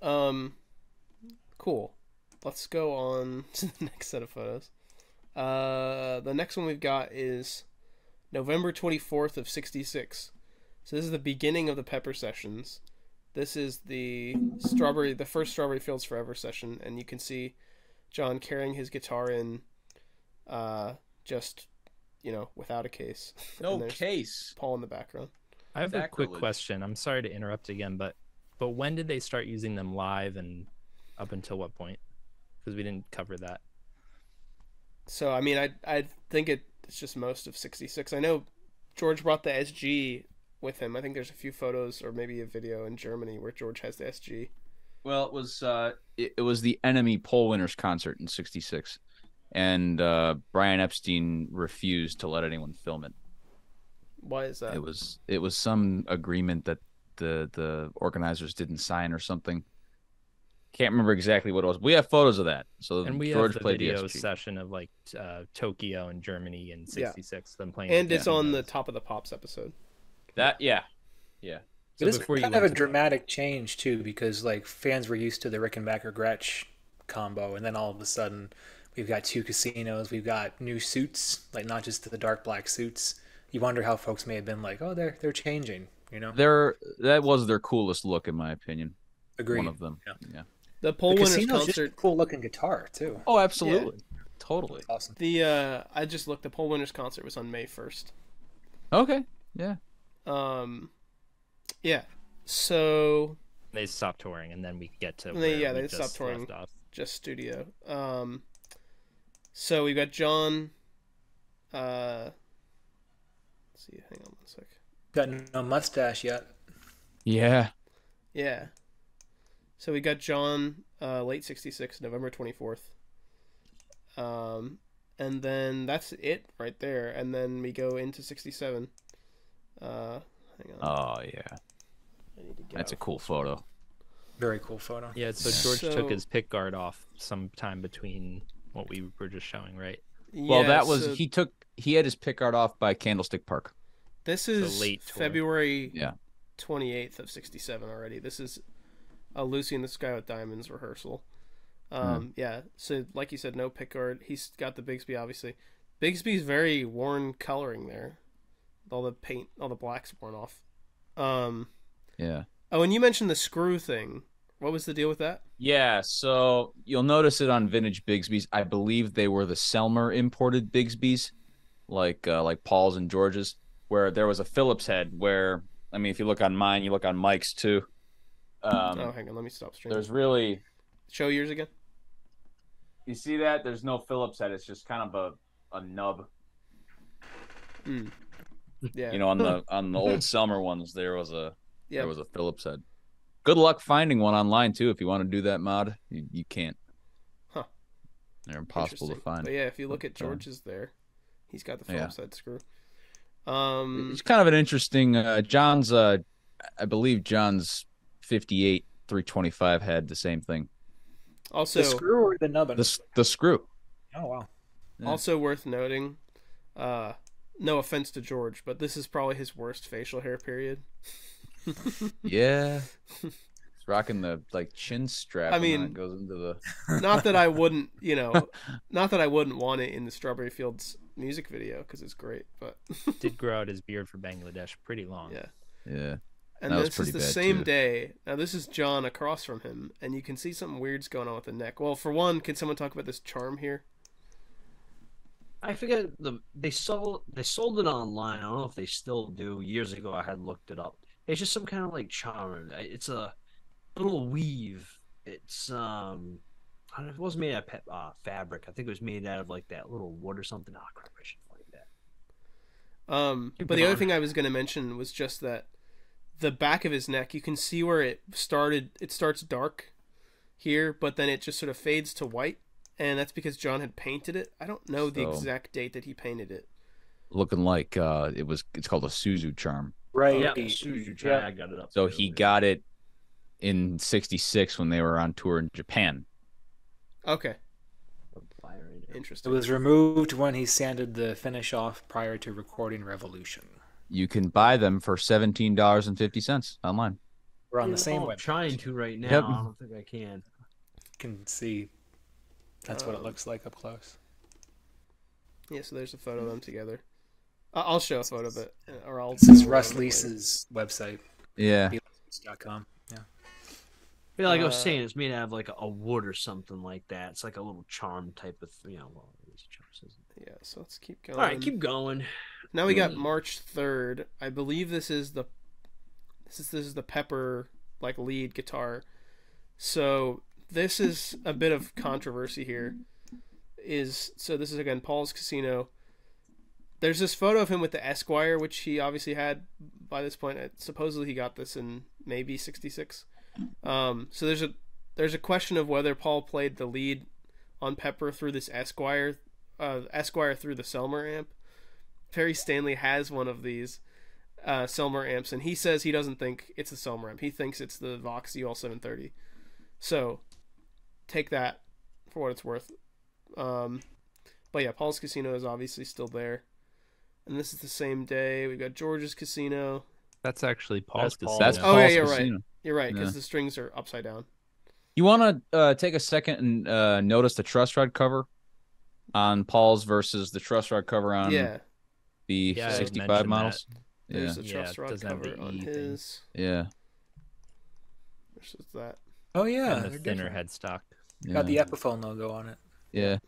Um, cool. Let's go on to the next set of photos. Uh, the next one we've got is November 24th of 66. So this is the beginning of the Pepper sessions. This is the strawberry, the first Strawberry Fields Forever session, and you can see John carrying his guitar in, uh, just, you know, without a case. No case. Paul in the background. I have a quick question. I'm sorry to interrupt again, but but when did they start using them live and up until what point? Because we didn't cover that. So I mean, I I think it, it's just most of '66. I know George brought the SG with him. I think there's a few photos or maybe a video in Germany where George has the SG. Well, it was uh, it, it was the NME Poll Winners concert in '66, and uh, Brian Epstein refused to let anyone film it. Why is that? It was it was some agreement that the the organizers didn't sign or something. can't remember exactly what it was. We have photos of that. So And we George have the played video DSG. session of like uh, Tokyo and Germany in '66. Yeah. '66. Them playing, And it's on the top of the pops episode. That yeah, yeah. So it is before you kind of a went to- dramatic change too, because like fans were used to the Rickenbacker Gretsch combo, and then all of a sudden we've got two casinos, we've got new suits, like not just the dark black suits. You wonder how folks may have been like, oh, they're they're changing, you know? They're that was their coolest look in my opinion. Agreed. One of them. Yeah. yeah. The The Poll Winners casino's just a concert. cool looking guitar too. Oh, absolutely. Totally. Awesome. The uh, I just looked. The Poll Winners concert was on May first. Okay. Yeah. Um, yeah. So They stopped touring, and then we get to They- where yeah, they just stopped touring. off. just studio. Um, so we got John. Uh, let's see. Hang on one sec. Got no mustache yet. Yeah. Yeah. So we got John, uh, late '66, November 24th. Um, and then that's it right there. And then we go into '67. Uh, hang on. Oh yeah. I need to get That's a cool photo. Very cool photo. Yeah, so George So- took his pick guard off sometime between what we were just showing, right? Well, that was so he took he had his pick guard off by Candlestick Park. This is late tour. February Yeah. 28th of 67 already. This is a Lucy in the Sky with Diamonds rehearsal. Um, Yeah, so like you said, no pickguard. He's got the Bigsby, obviously. Bigsby's very worn coloring there. All the paint, all the black's worn off. Um, Yeah. oh, and you mentioned the screw thing. What was the deal with that? Yeah, so you'll notice it on vintage Bigsby's. I believe they were the Selmer imported Bigsby's, like uh, like Paul's and George's, where there was a Phillips head. Where I mean, if you look on mine, you look on Mike's too. Um, oh, hang on, let me stop streaming. there's really Show yours again. you see that there's no Phillips head. It's just kind of a a nub. Yeah. You know, on the on the old Selmer ones, there was a yeah. there was a Phillips head. Good luck finding one online too. If you want to do that mod, you, you can't. Huh. They're impossible to find. But yeah, if you look at uh, George's there, he's got the yeah. Phillips head screw. Um, It's kind of an interesting. Uh, John's, uh, I believe John's 58 325 had the same thing. also, the screw or the nubbin? The the screw. Oh wow. Yeah. Also worth noting, uh, no offense to George, but this is probably his worst facial hair period. Yeah. He's rocking the like chin strap. I mean- it goes into the. Not that I wouldn't, you know, not that I wouldn't want it in the Strawberry Fields music video because it's great, but Did grow out his beard for Bangladesh pretty long. Yeah. Yeah. and That this is the same too. day. Now this is John across from him, and you can see something weird's going on with the neck. Well, for one, can someone talk about this charm here? I forget the they sold they sold it online. I don't know if they still do. Years ago, I had looked it up. It's just some kind of like charm. It's a little weave. It's um, I don't know, it wasn't made out of uh, fabric. I think it was made out of like that little wood or something. Oh crap! I should find that. Um, Keep but the other thing I was going to mention was just that the back of his neck, you can see where it started. It starts dark here, but then it just sort of fades to white, and that's because John had painted it. I don't know the exact date that he painted it. Looking like uh, it was. It's called a Suzu charm. Right. Yeah, Suzu try, I got it up. So there. he got it in '66 when they were on tour in Japan. Okay, Fire in it. It was removed when he sanded the finish off prior to recording Revolution. You can buy them for seventeen dollars and fifty cents online. We're on Yeah, the same I'm trying to right now. Yep. I don't think I can. You can see that's what it Um, looks like up close. Yeah, so there's a photo of them together. I- I'll show a photo of it, or I'll. This is Russ put it later. Lisa's website, Yeah. com. Yeah. Yeah, like I was Uh, saying, it's made out of like a, a wood or something like that. It's like a little charm type of, you know. Well, it's a charm system. Yeah, so let's keep going. All right, keep going. Now we got Mm. March third. I believe this is the this is this is the Pepper like lead guitar. So this is a bit of controversy here. Is so this is again Paul's Casino. There's this photo of him with the Esquire, which he obviously had by this point. Uh, Supposedly he got this in maybe '66. Um, so there's a there's a question of whether Paul played the lead on Pepper through this Esquire, uh, Esquire through the Selmer amp. Perry Stanley has one of these uh, Selmer amps, and he says he doesn't think it's a Selmer amp. He thinks it's the Vox UL 730. So take that for what it's worth. Um, but yeah, Paul's Casino is obviously still there, and this is the same day. We've got George's Casino. That's actually Paul's Paul's. casino. That's Oh, yeah, you're right. You're right because Yeah. the strings are upside down. You want to uh, take a second and uh, notice the truss rod cover on Paul's versus the truss rod cover on yeah, the Yeah, 65 models. Yeah, there's a Yeah, truss it rod doesn't have the cover on thing. his. yeah, Versus that. Oh yeah, and the thinner different. headstock. Yeah. Got the Epiphone logo on it. yeah.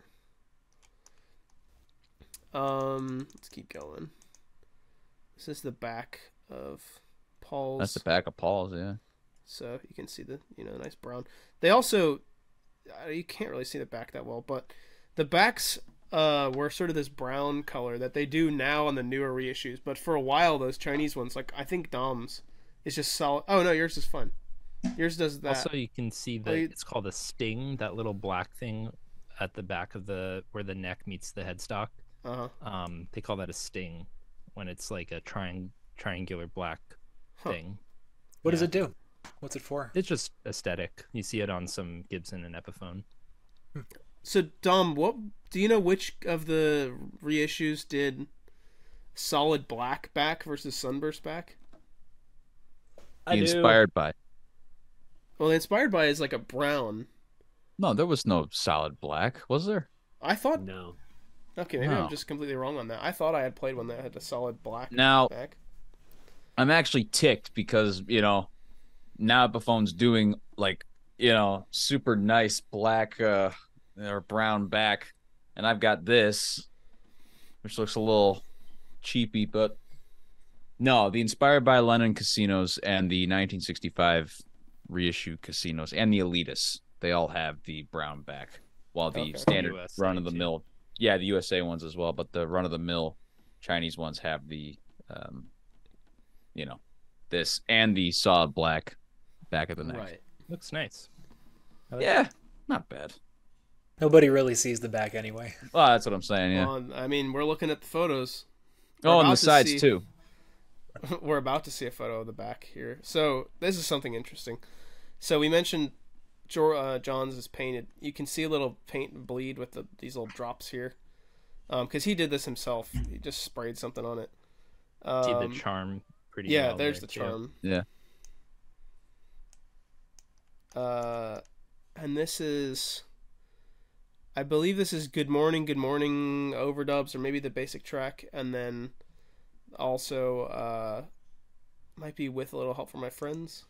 Um, let's keep going. This is the back of Paul's. That's the back of Paul's. Yeah, so you can see the you know nice brown. They also uh, you can't really see the back that well, but the backs uh were sort of this brown color that they do now on the newer reissues. But for a while, those Chinese ones, like I think Dom's, is just solid. Oh no, yours is fun. Yours does that. Also, you can see that Well, it's called a sting. That little black thing at the back of the where the neck meets the headstock. uh-huh. Um, they call that a sting when it's like a triang- triangular black Huh. thing. What does it do? What's it for? It's just aesthetic. You see it on some Gibson and Epiphone. So Dom, what do you know? Which of the reissues did solid black back versus sunburst back? I Be do. inspired by. Well, inspired by is like a brown. No, there was no solid black, was there? I thought. No. Okay, maybe No. I'm just completely wrong on that. I thought I had played one that had a solid black Now back. I'm actually ticked because you know now Epiphone's doing like you know super nice black uh or brown back, and I've got this, which looks a little cheapy, but no, the inspired by Lennon casinos and the 1965 reissue casinos and the Elitist, they all have the brown back, while the Okay. standard USA run of the mill, yeah, the USA ones as well, but the run of the mill Chinese ones have the um, you know, this and the solid black back of the neck. Right. Looks nice. Like Yeah, not bad. Nobody really sees the back anyway. Well, that's what I'm saying. Yeah. Well, I mean, we're looking at the photos. we're oh, and about the to sides see- too. we're about to see a photo of the back here. So this is something interesting. So we mentioned Jor- uh, John's is painted. You can see a little paint bleed with the, these little drops here, because he did this himself. He just sprayed something on it. See Um, the charm pretty yeah, well there's there, the too. charm. Yeah. Uh, and this is, I believe this is "Good Morning, Good Morning" overdubs, or maybe the basic track, and then also uh, might be with a little help from my friends.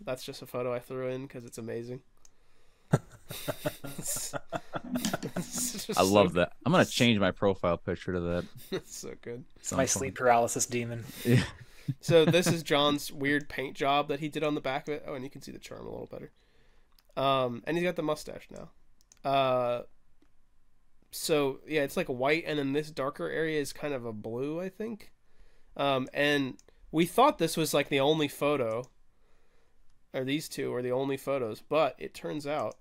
That's just a photo I threw in because it's amazing. It's- it's I love so, that. I'm gonna change my profile picture to that. It's so good. It's my sleep paralysis demon. Yeah. So this is John's weird paint job that he did on the back of it. Oh, and you can see the charm a little better. Um, and he's got the mustache now. Uh, so yeah, it's like a white, and then this darker area is kind of a blue, I think. Um, and we thought this was like the only photo, or these two are the only photos, but it turns out,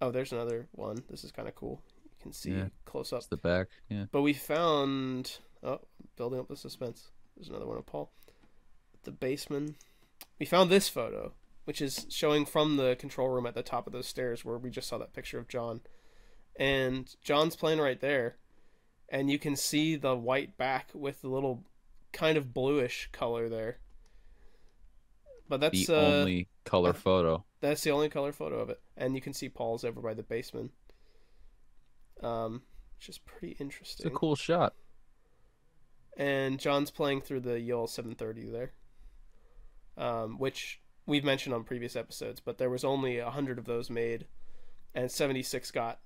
oh, there's another one. This is kind of cool. You can see Yeah. close up. It's the back. Yeah. But we found oh, building up the suspense. There's another one of Paul. The basement. We found this photo, which is showing from the control room at the top of those stairs where we just saw that picture of John. And John's playing right there. And you can see the white back with the little kind of bluish color there. But that's the uh, only color photo. that's the only color photo of it. And you can see Paul's over by the basement. Um, which is pretty interesting. It's a cool shot. and John's playing through the UL 730 there, um, which we've mentioned on previous episodes. But there was only hundred of those made, and 76 got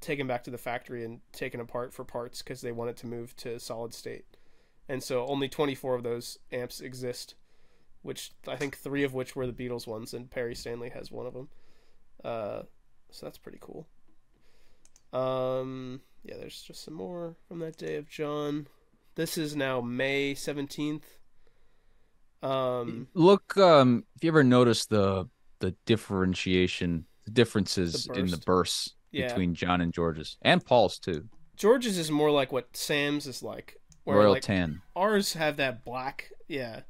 taken back to the factory and taken apart for parts because they wanted to move to solid state, and so only 24 of those amps exist, which I think three of which were the Beatles ones, and Perry Stanley has one of them. Uh, so that's pretty cool. Um, yeah, there's just some more from that day of John. This is now May 17th. Um, Look, um, if you ever notice the the differentiation, the differences The in the bursts Yeah. between John and George's and Paul's too. George's is more like what Sam's is like. Royal like tan. ours have that black, yeah.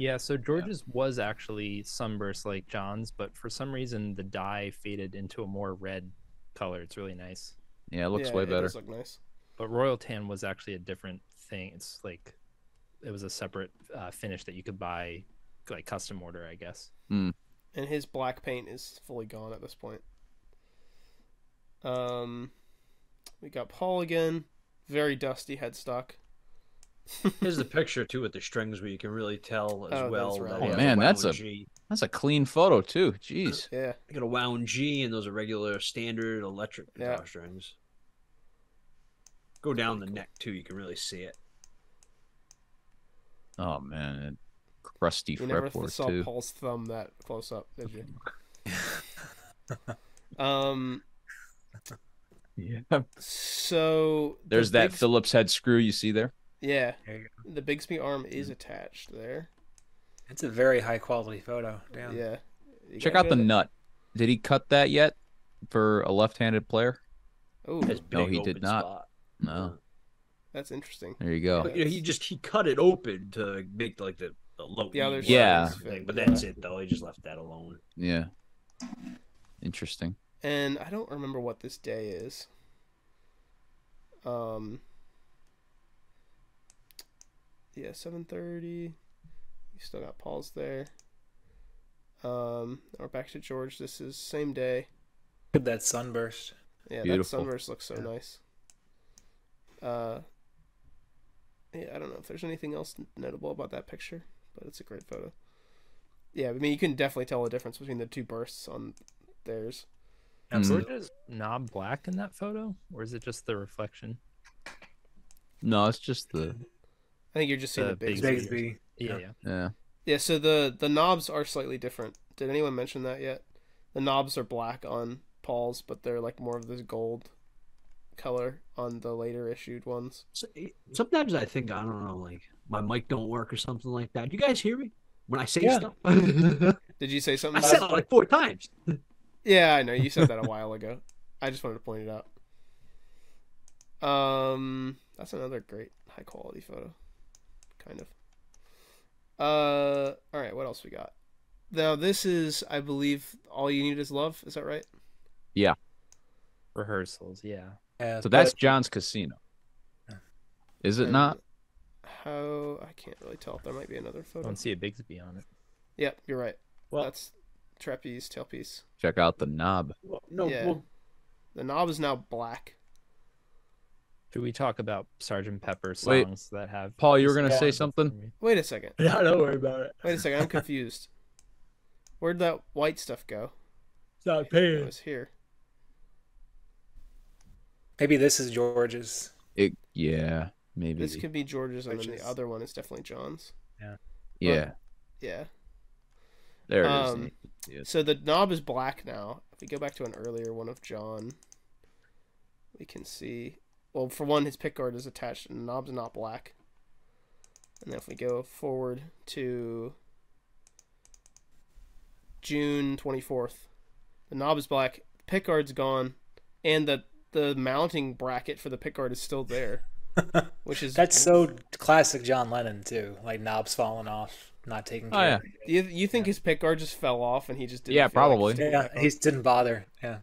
Yeah, so George's was actually sunburst like John's, but for some reason the dye faded into a more red color. It's really nice. Yeah, it looks Yeah, way it better. does look nice. But Royal Tan was actually a different thing. It's like it was a separate uh, finish that you could buy, like custom order, I guess. and his black paint is fully gone at this point. Um, we got Paul again, very dusty headstock. There's the picture too with the strings where you can really tell as Oh, well. right. that Oh, he has man, that's wound a- G. That's a clean photo too. Jeez. Yeah, I got a wound G and those are regular standard electric guitar Yeah. strings. Go down the neck too, you can really see it. Oh man, and crusty you never saw too. Paul's thumb that close up, did you? um, Yeah. so the There's that Bigsby- Phillips head screw you see there. Yeah, There you go. the Bigsby arm is attached there. It's a very high quality photo. Damn. Yeah. You Check out the go nut. Did he cut that yet for a left-handed player? Oh, No, he did not. spot. No. that's interesting. There you go. But, you know, he just he cut it open to make like the, the low The other side Yeah. thing, fit, but yeah. that's it though. He just left that alone. Yeah. Interesting. and I don't remember what this day is. Um. Yeah, seven thirty. You still got Paul's there. Um, now we're back to George. This is same day. Look at that sunburst. Yeah, Beautiful. that sunburst looks so Yeah. nice. Uh. Yeah, I don't know if there's anything else notable about that picture, but it's a great photo. Yeah, I mean you can definitely tell the difference between the two bursts on theirs. Mm-hmm. Absolutely. George's knob black in that photo, or is it just the reflection? No, it's just the I think you're just seeing The the, big. Bigsby. Bigsby. Yeah, Yeah. yeah. yeah. Yeah, so the the knobs are slightly different. Did anyone mention that yet? The knobs are black on Paul's, but they're like more of this gold color on the later issued ones. So, eh, sometimes I think I don't know, like my mic don't work or something like that. You guys hear me when I say Yeah. stuff? Did you say something? said about it like four times. Yeah, I know you said that a while ago. I just wanted to point it out. Um, that's another great high quality photo, kind of. Uh, all right, what else we got? Now this is, I believe, all you need is love. Is that right? Yeah. Rehearsals, yeah. Yeah, So that's John's casino. Is it not? How I can't really tell. There might be another I photo. don't see a Bigsby on it. Yep, you're right. Well- that's trapeze tailpiece. Check out the knob. Well, no, Yeah. well, The knob is now black. Should we talk about Sergeant Pepper Wait. songs that have? Paul, you were gonna say something? Wait a second. yeah, don't worry about it. Wait a second. I'm confused. Where'd that white stuff go? It's not It was here. maybe this is George's. It yeah, maybe. This could be George's, and then the other one is definitely John's. yeah, Yeah. Yeah. There it is. Um, Nate. Yes. So the knob is black now. If we go back to an earlier one of John, we can see. Well, for one, his pickguard is attached, and the knob's not black. And then if we go forward to June twenty fourth, the knob is black, pickguard's gone, and the the mounting bracket for the pickguard is still there, which is That's so classic John Lennon too. Like knobs falling off, not taking oh, care. Oh yeah. of. You, you think his pickguard just fell off and he just didn't Yeah, feel like probably. Yeah, back on? he didn't bother. Yeah.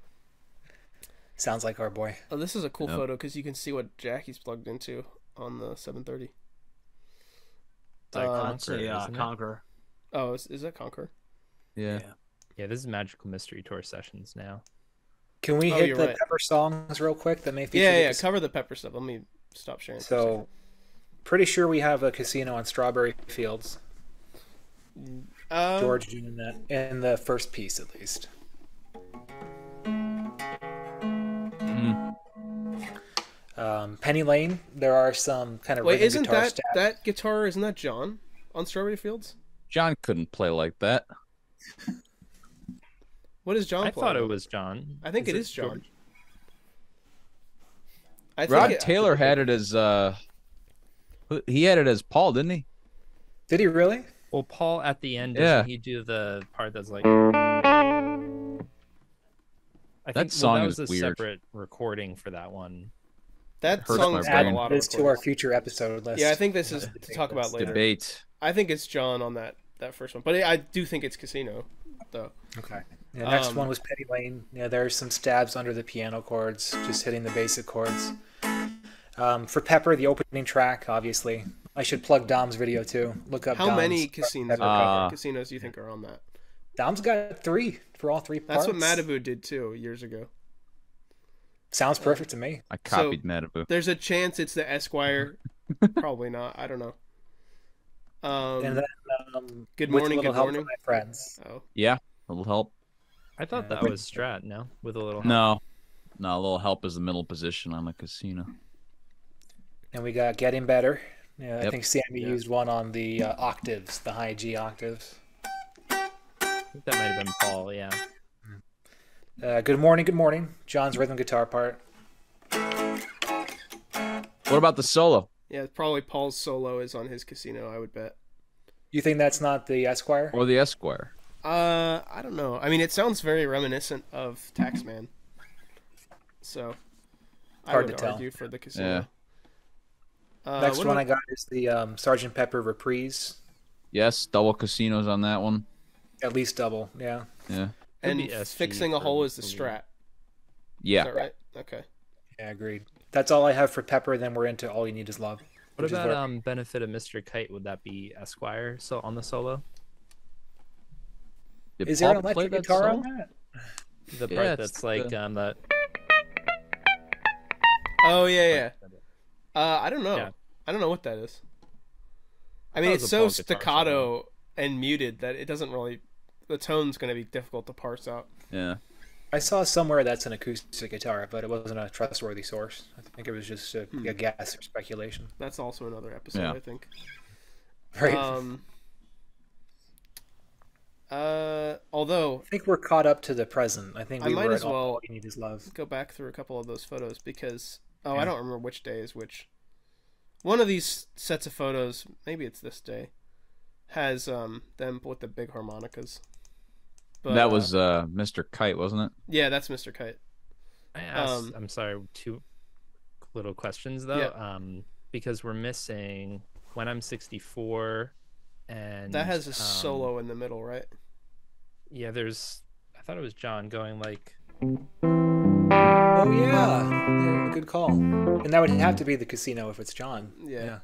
Sounds like our boy. Oh, this is a cool Yep. photo because you can see what Jackie's plugged into on the 730. It's like That's Conqueror, a uh, conqueror. Oh, is, is that Conquer? Yeah. Yeah, this is Magical Mystery Tour sessions now. Can we Oh, hit the right. Pepper songs real quick that may feature Yeah, yeah. Cover the pepper stuff. Let me stop sharing. So, pretty sure we have a casino on Strawberry Fields. Um, George doing that in the first piece, at least. Um, Penny Lane. There are some kind of Wait, isn't guitar that stab- that guitar? Isn't that John on Strawberry Fields? John couldn't play like that. What is John? I playing? thought it was John. I think Is it is John. George? I think Rod it- Taylor had it as uh he had it as Paul, didn't he? Did he really? Well, Paul at the end, Yeah. he do the part that's like? I That think, song well, that is was a weird. separate recording for that one. That hurts song my has brain. got a lot Add of this to our future episode list. Yeah, I think this is to talk about that's later. Debate. I think it's John on that that first one, but I I do think it's Casino, though. Okay. The next Um, one was Penny Lane. Yeah, there's some stabs under the piano chords, just hitting the basic chords. Um, for Pepper, the opening track, obviously. I should plug Dom's video too. Look up How Dom's many casinos Pepper Uh, casinos do you think are on that? Dom's got three for all three parts. That's what Matabu did too years ago. Sounds perfect to me. I copied Matabu. There's a chance it's the Esquire. Probably not. I don't know. Um, and then, um, Good with a morning, good help morning. from my friends. oh, Yeah, a little help. I thought Yeah. that was Strat. No, with a little. help. No, no, a little help is the middle position on the casino. And we got Getting Better. Yeah, I think Sammy Yeah. used one on the uh, octaves, the high G octaves. I think that might have been Paul. Yeah. Uh, good morning, good morning. John's rhythm guitar part. What about the solo? yeah, probably Paul's solo is on his casino. I would bet. You think that's not the Esquire? Or the Esquire? Uh, I don't know. I mean, it sounds very reminiscent of Taxman. So, I Hard would to tell. argue for the casino. Uh, Next what one I got is the um, Sergeant Pepper reprise. Yes, double casinos on that one. At least double, yeah. Yeah. And be fixing a hole is the strat. Yeah. Is that right? Okay. Yeah, agreed. That's all I have for Pepper. Then we're into All You Need Is Love. What which about where- um benefit of Mr. Kite? Would that be Esquire? So on the solo, Did Is there an electric guitar solo? on that? the part it's that's like the- um the Oh yeah, yeah. Uh, I don't know. Yeah. I don't know what that is. I mean, That it's so Paul guitar staccato and muted that it doesn't really. The tone's going to be difficult to parse out. Yeah. I saw somewhere that's an acoustic guitar, but it wasn't a trustworthy source. I think it was just a, Hmm. a guess or speculation. That's also another episode, Yeah. I think. Right. Um. Uh, although I think we're caught up to the present. I think I we might were as at All well- You Need Is Love. go back through a couple of those photos because oh, Yeah. I don't remember which day is which. One of these sets of photos, maybe it's this day, has um them with the big harmonicas. But, that uh, was uh, Mr. Kite, wasn't it? yeah, that's Mr. Kite. I asked, Um, I'm sorry, two little questions though. Yeah. Um, because we're missing when I'm 64, and That has a um, solo in the middle, right? Yeah, there's. I thought it was John going like. Oh yeah. yeah, good call. And that would have to be the casino if it's John. Yeah.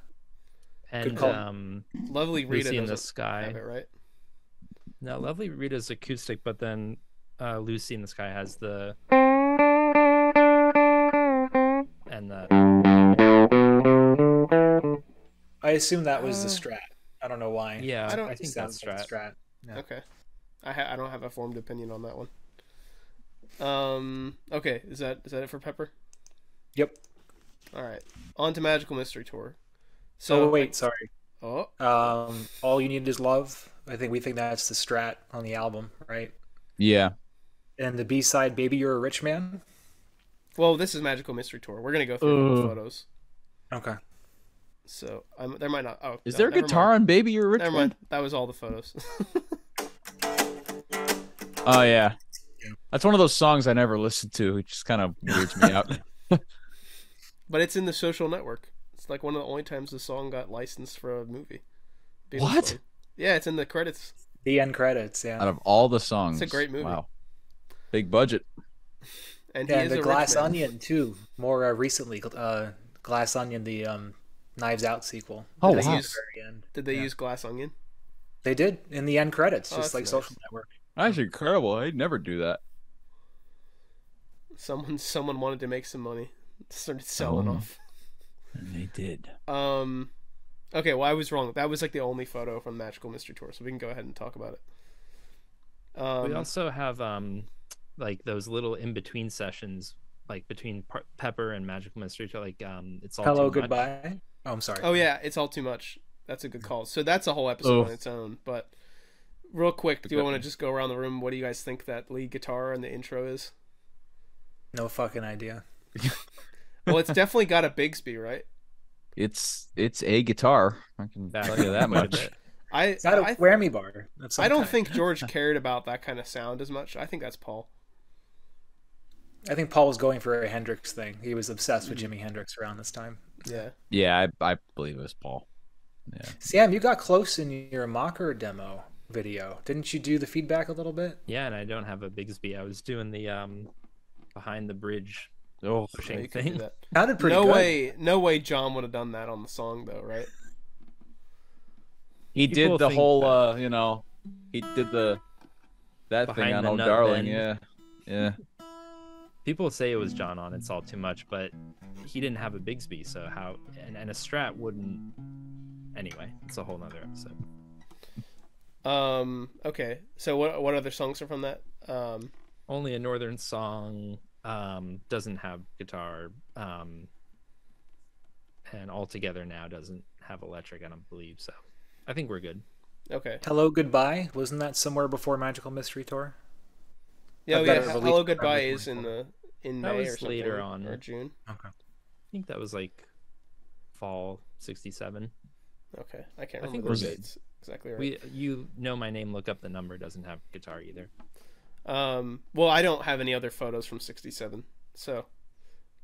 And call. um, Lovely Rita Lucy in the Sky. have it, right? No, Lovely Rita's acoustic, but then uh, Lucy in the Sky has the. And the. I assume that was the Uh, Strat. I don't know why. Yeah, I don't- I think Sounds that's like right. Strat. Yeah. Okay. I ha- I don't have a formed opinion on that one. Um. Okay. Is that is that it for Pepper? Yep. All right. On to Magical Mystery Tour. So So oh, wait, sorry. Oh, Um, All You Need Is Love. I think we think that's the Strat on the album, right? Yeah. And the B side, Baby You're a Rich Man. well, this is Magical Mystery Tour. We're gonna go through a couple Uh. photos. Okay. So um, there might not. Oh, Is no, there a guitar Mind. on Baby You're a Rich Never Man? mind. That was all the photos. Oh yeah. Yeah. That's one of those songs I never listened to. It just kind of weirds me out. but it's in the Social Network. It's like one of the only times the song got licensed for a movie. Beatles What? Song. Yeah, it's in the credits. The end credits, yeah. Out of all the songs, It's a great movie. Wow. Big budget. And he Yeah, is and a the rich Glass man. Onion too. More uh, recently, uh, Glass Onion, the um, Knives Out sequel. Oh, That wow. at the very end. Did they Yeah. use Glass Onion? They did in the end credits, Oh, just that's like nice. Social Network. That's incredible. I'd never do that. Someone someone wanted to make some money. Started selling Oh. off. And they did. Um, okay, well I was wrong. That was like the only photo from Magical Mystery Tour, so we can go ahead and talk about it. Um, we also have um, like those little in between sessions, like between Par- Pepper and Magical Mystery. Tour, Like um, it's all Hello, too much. goodbye. Oh, I'm sorry. oh yeah, it's all too much. That's a good call. So that's a whole episode Oh. on its own. But real quick, do you want to just go around the room? What do you guys think that lead guitar and the intro is? No fucking idea. Well, it's definitely got a Bigsby, right? It's it's a guitar. I can Back tell you that much. bit. I It's not a I, whammy bar. of I don't kind. think George cared about that kind of sound as much. I think that's Paul. I think Paul was going for a Hendrix thing. He was obsessed with Jimi Hendrix around this time. Yeah. Yeah, I, I believe it was Paul. Yeah. Sam, you got close in your mocker demo video. Didn't you do the feedback a little bit? Yeah, and I don't have a Bigsby. I was doing the um behind the bridge Oh, Yeah, pushing you can do thing. that. Sounded pretty no good. way, no way, John would have done that on the song though, right? he People did the whole, that- uh, you know, he did the that thing on the Oh Darling. bend. Yeah, yeah. People say it was John on It's All Too Much, but he didn't have a Bigsby, so how and, and a Strat wouldn't anyway, it's a whole nother episode. Um. Okay. So what what other songs are from that? Um. Only a northern song um doesn't have guitar um and altogether now doesn't have electric, I don't believe so. I think we're good. Okay. Hello, goodbye. Wasn't that somewhere before Magical Mystery Tour? Yeah. I've yeah. got it released Hello November Goodbye is in the in That May was or something later on. or June. Okay. I think that was like fall 67. Okay. I can't I remember think the we're good. dates exactly right. We you know my name, look up the number doesn't have guitar either. Um, well, I don't have any other photos from '67. So,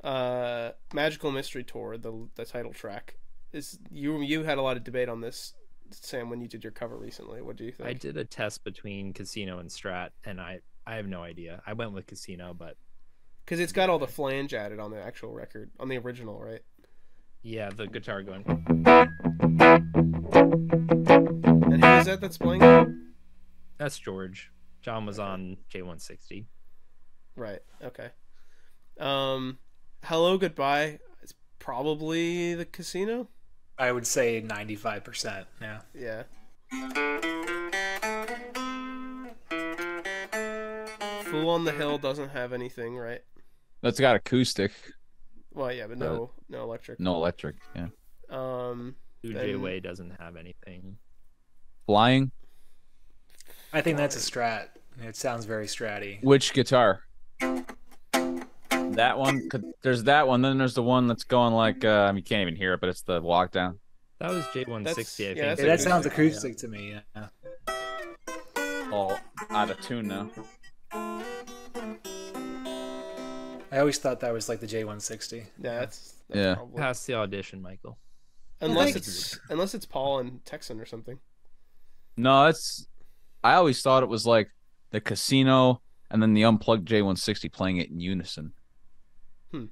uh, Magical Mystery Tour, the the title track, is you you had a lot of debate on this, Sam, when you did your cover recently. What do you think? I did a test between Casino and Strat, and I I have no idea. I went with Casino, but Because it's got all the flange added on the actual record, on the original, right? yeah, the guitar going. And who is that that's playing? That's George. John was on J160. Right. Okay. Um, Hello Goodbye is probably the casino. I would say 95%. Yeah. Yeah. Fool on the Hill doesn't have anything, right? That's got acoustic, Well, yeah, but no, no electric. no electric. Yeah. Um, Uj Then- Way doesn't have anything. Flying. I think that's a strat. It sounds very stratty. Which guitar? That one. There's that one. Then there's the one that's going like um, you can't even hear it, but it's the walk down. That was J160, That's- I think. that's Yeah, that sounds acoustic, acoustic to me. Yeah. All out of tune now. I always thought that was like the J160. yeah, that's, that's Yeah. probably- Pass the audition, Michael. unless it's unless it's Paul and Texan or something. No, it's. I always thought it was like the casino and then the unplugged J160 playing it in unison. Hmm.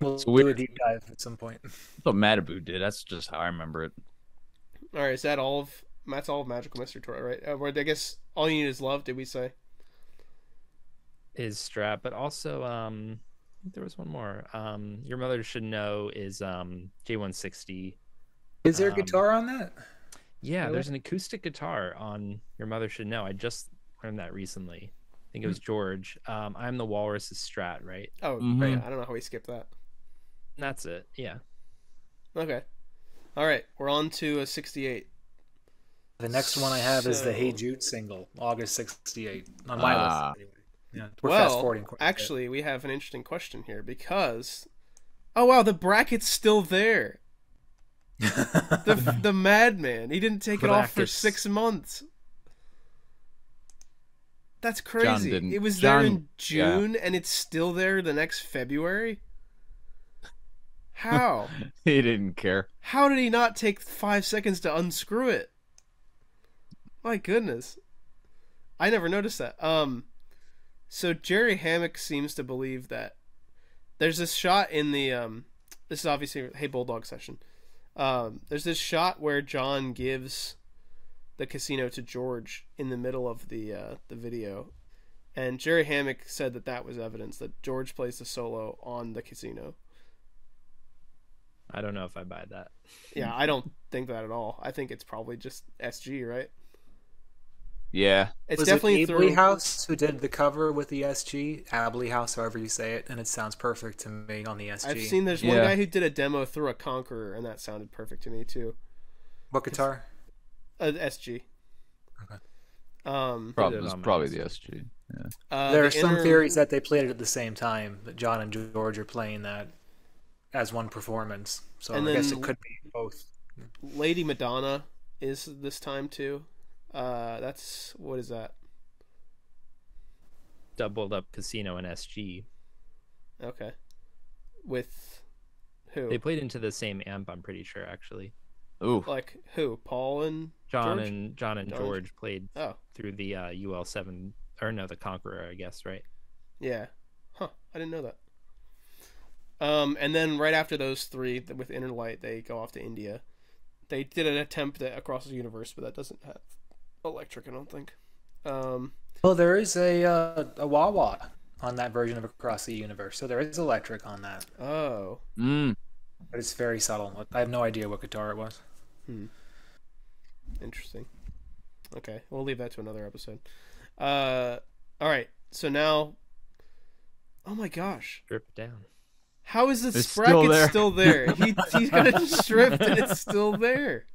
We'll It's do a deep dive at some point. That's what Matabu did. That's just how I remember it. All right, is that all of Matt's all of Magical Mystery Tour, right? Uh, where I guess all you need is love. Did we say? Is strap, but also um there was one more. Um Your Mother Should Know is um J160. Is there a Um, guitar on that? Yeah, Really? there's an acoustic guitar on Your Mother Should Know. I just learned that recently. I think it Hmm. was George. Um I'm the Walrus is Strat, right? Oh, Mhm. right. I don't know how we skipped that. That's it. Yeah. Okay. All right, we're on to a 68. The next one I have is the Hey Jude single, August 68. On my Ah. list, anyway. Yeah, we're well, forwarding. quite a bit. actually, we have an interesting question here because, oh wow, the bracket's still there. The the madman, he didn't take it off for six months. That's crazy. It was there in John- yeah. June and it's still there the next February. How? He didn't care. How did he not take five seconds to unscrew it? My goodness. I never noticed that. Um so Jerry Hammack seems to believe that there's this shot in the um this is obviously a Hey Bulldog session. Um there's this shot where John gives the casino to George in the middle of the uh the video. And Jerry Hammack said that that was evidence that George plays the solo on the casino. I don't know if I buy that. Yeah, I don't think that at all. I think it's probably just SG, right? Yeah. It's was definitely it through. House who did the cover with the SG? Abley House, however you say it, and it sounds perfect to me on the SG. I've seen there's one guy who did a demo through a Conqueror, and that sounded perfect to me too. what guitar? Uh, SG. Okay. Um, Probably, it it's probably the SG. Yeah. uh, there the are some inner- theories that they played it at the same time. That John and George are playing that as one performance. So And I guess it could be both. Lady Madonna is this time too. Uh, that's what is that? Doubled up Casino and SG. Okay, with who? They played into the same amp, I'm pretty sure, actually. Ooh, Like who? Paul and John George? and John and George? George played Oh, through the uh, UL seven or no, the Conqueror, I guess, right? yeah. Huh. I didn't know that. Um, and then right after those three with Inner Light, they go off to India. They did an attempt at Across the Universe, but that doesn't have electric. I don't think. Um, Well, there is a uh, a wah wah on that version of Across the Universe, so there is electric on that, oh, mm. but it's very subtle. I have no idea what guitar it was. Hmm. interesting. Okay, we'll leave that to another episode. Uh, all right. So now, oh my gosh, Strip it down. how is this It's still there. still there? He he's got it stripped and it's still there.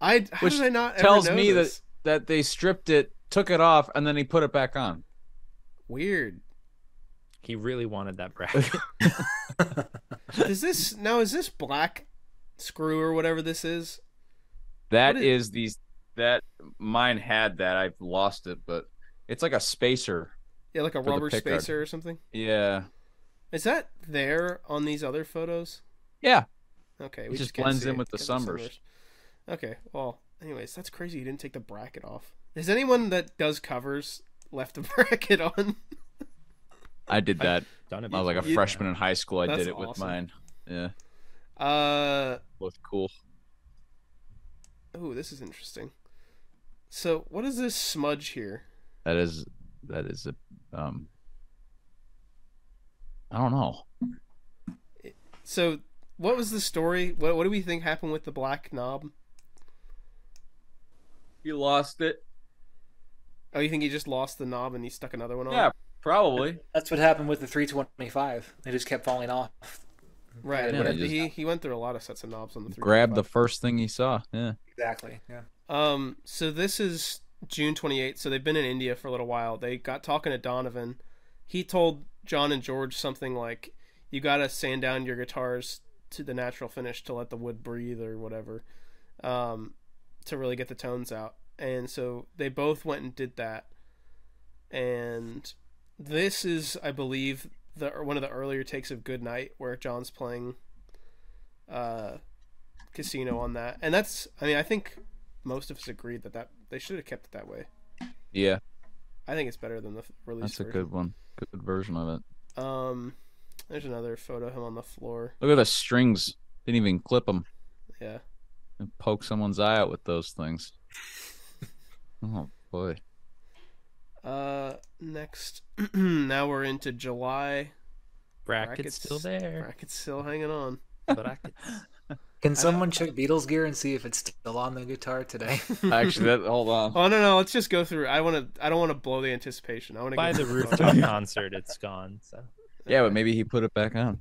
I how Which did I not ever tells know me that this? that they stripped it, took it off, and then he put it back on. weird. He really wanted that bracket. is this now is this black screw or whatever this is? That What is these that mine had that. I've lost it, but it's like a spacer. Yeah, like a rubber spacer or something. Yeah. Is that there on these other photos? Yeah. Okay, It we just can't blends in with the of sunburst. Okay, well, anyways, that's crazy. You didn't take the bracket off. Is anyone that does covers left the bracket on? I did that. Done it. I was like a before. freshman in high school. I That's did it with mine. Yeah. Uh, Looked cool. oh, this is interesting. So, what is this smudge here? That is that is a um I don't know. So, what was the story? What what do we think happened with the black knob? You lost it. Oh, you think he just lost the knob and he stuck another one on? Yeah, probably. That's what happened with the 325. They just kept falling off. right. Yeah, but just- he he went through a lot of sets of knobs on the three. Grab the first thing he saw. Yeah. Exactly. Yeah. Um, so this is June 28th. So they've been in India for a little while. They got talking to Donovan. He told John and George something like, "You gotta sand down your guitars to the natural finish to let the wood breathe or whatever, um, to really get the tones out." And so they both went and did that. And this is, I believe, the one of the earlier takes of Good Night where John's playing, uh, Casino on that. And that's, I mean, I think most of us agreed that, that they should have kept it that way. Yeah. I think it's better than the release That's a version. good one. Good version of it. Um, there's another photo of him on the floor. Look at the strings. Didn't even clip them Yeah. And poke someone's eye out with those things. Oh boy. Uh, next, now we're into July. Bracket's still there. Bracket's still hanging on. Brackets. Can someone check Beatles gear and see if it's still on the guitar today? Actually, that hold on. Oh no, no, let's just go through. I want to. I don't want to blow the anticipation. I want to By the rooftop concert, it's gone. So Yeah, but maybe he put it back on.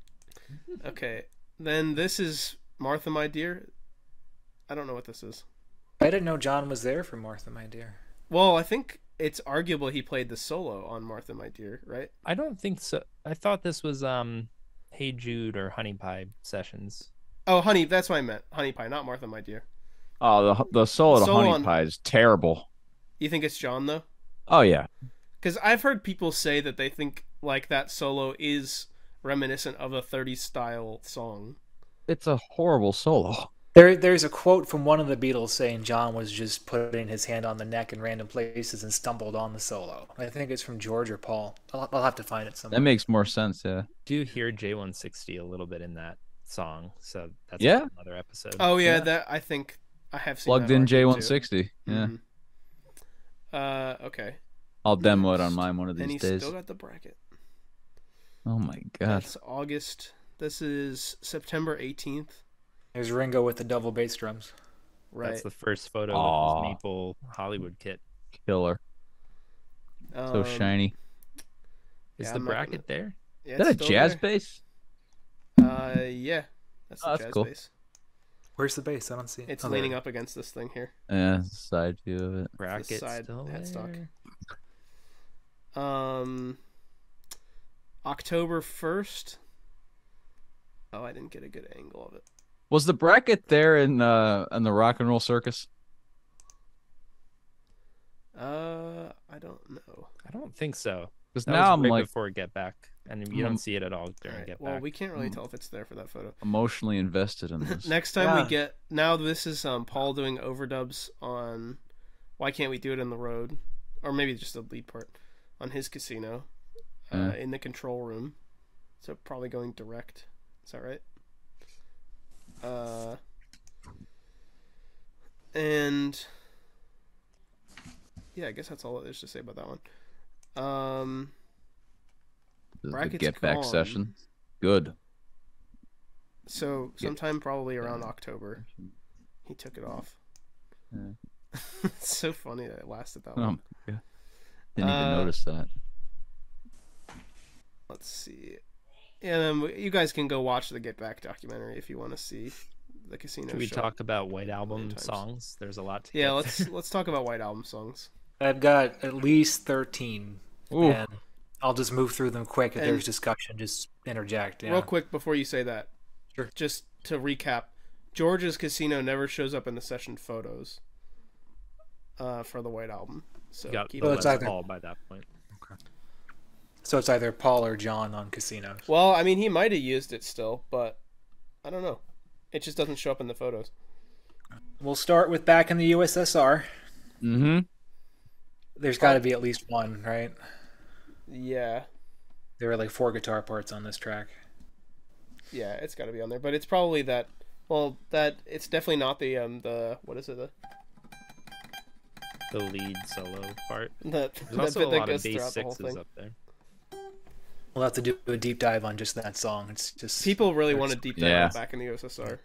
Okay, then this is Martha, my dear. I don't know what this is. I didn't know John was there for Martha, my dear. Well, I think it's arguable he played the solo on Martha, my dear, right? I don't think so. I thought this was um, Hey Jude or Honey Pie sessions. Oh, honey, that's what I meant. Honey pie, not Martha, my dear. Oh, the the solo to Solo Honey on- Pie is terrible. You think it's John though? Oh yeah. Because I've heard people say that they think like that solo is reminiscent of a 30s style song. It's a horrible solo. There, there's a quote from one of the Beatles saying John was just putting his hand on the neck in random places and stumbled on the solo. I think it's from George or Paul. I'll, I'll have to find it somewhere. That makes more sense, yeah. Do you hear J160 a little bit in that song, so that's Yeah? another episode. Oh yeah, Yeah. that I think I have seen Plugged that in. J160. Yeah. Mhm. Uh, okay. I'll demo it on mine one of And these he's days. still got the bracket. Oh my god. That's August. This is September 18th. There's Ringo with the double bass drums. Right. That's the first photo Aw. of his Maple Hollywood kit. Killer. So Um, shiny. Is yeah, the I'm not bracket there? Yeah, Is that a jazz there. bass? Uh, yeah. That's the Oh, that's jazz cool. bass. Where's the bass? I don't see it. It's Oh, leaning it up against this thing here. Yeah, side view of it. Bracket side still headstock. there? Um, October 1st. Oh, I didn't get a good angle of it. Was the bracket there in uh in the rock and roll circus? Uh, I don't know. I don't think so. Because now was I'm right like before Get Back. and you don't see it at all during Alright, Get Well, Back. we can't really Hmm. tell if it's there for that photo. Emotionally invested in this. Next time Yeah. we get now this is um Paul doing overdubs on why can't we do it in the road or maybe just the lead part on his casino uh, Yeah. in the control room. So probably going direct. Is that right? Uh and yeah, I guess that's all there's to say about that one. Um the get back gone. session. Good. so sometime probably around October he took it off. Yeah. it's so funny that it lasted that Oh, long. yeah. Didn't even Uh, notice that. Let's see. Yeah, then w- you guys can go watch the Get Back documentary if you want to see the casino. Should we show. talk about White Album songs? There's a lot to Yeah, get let's let's talk about White Album songs. I've got at least 13. Ooh. And I'll just move through them quick. If And- there's discussion, just interject. Yeah. Real quick before you say that, Sure. just to recap, George's casino never shows up in the session photos uh, for the White Album. So got keep the it- it's Les Paul by that point. So it's either Paul or John on casinos. well, I mean, he might have used it still, but I don't know. It just doesn't show up in the photos. We'll start with back in the USSR. Mm-hmm. There's got to be at least one, right? Yeah, There are like four guitar parts on this track. yeah, it's got to be on there, but it's probably that. Well, that it's definitely not the um the what is it the The lead solo part. the, There's the also bit a that lot of bass throughout the sixes up there. We'll have to do a deep dive on just that song. It's just People really want to deep dive Yeah. back in the USSR.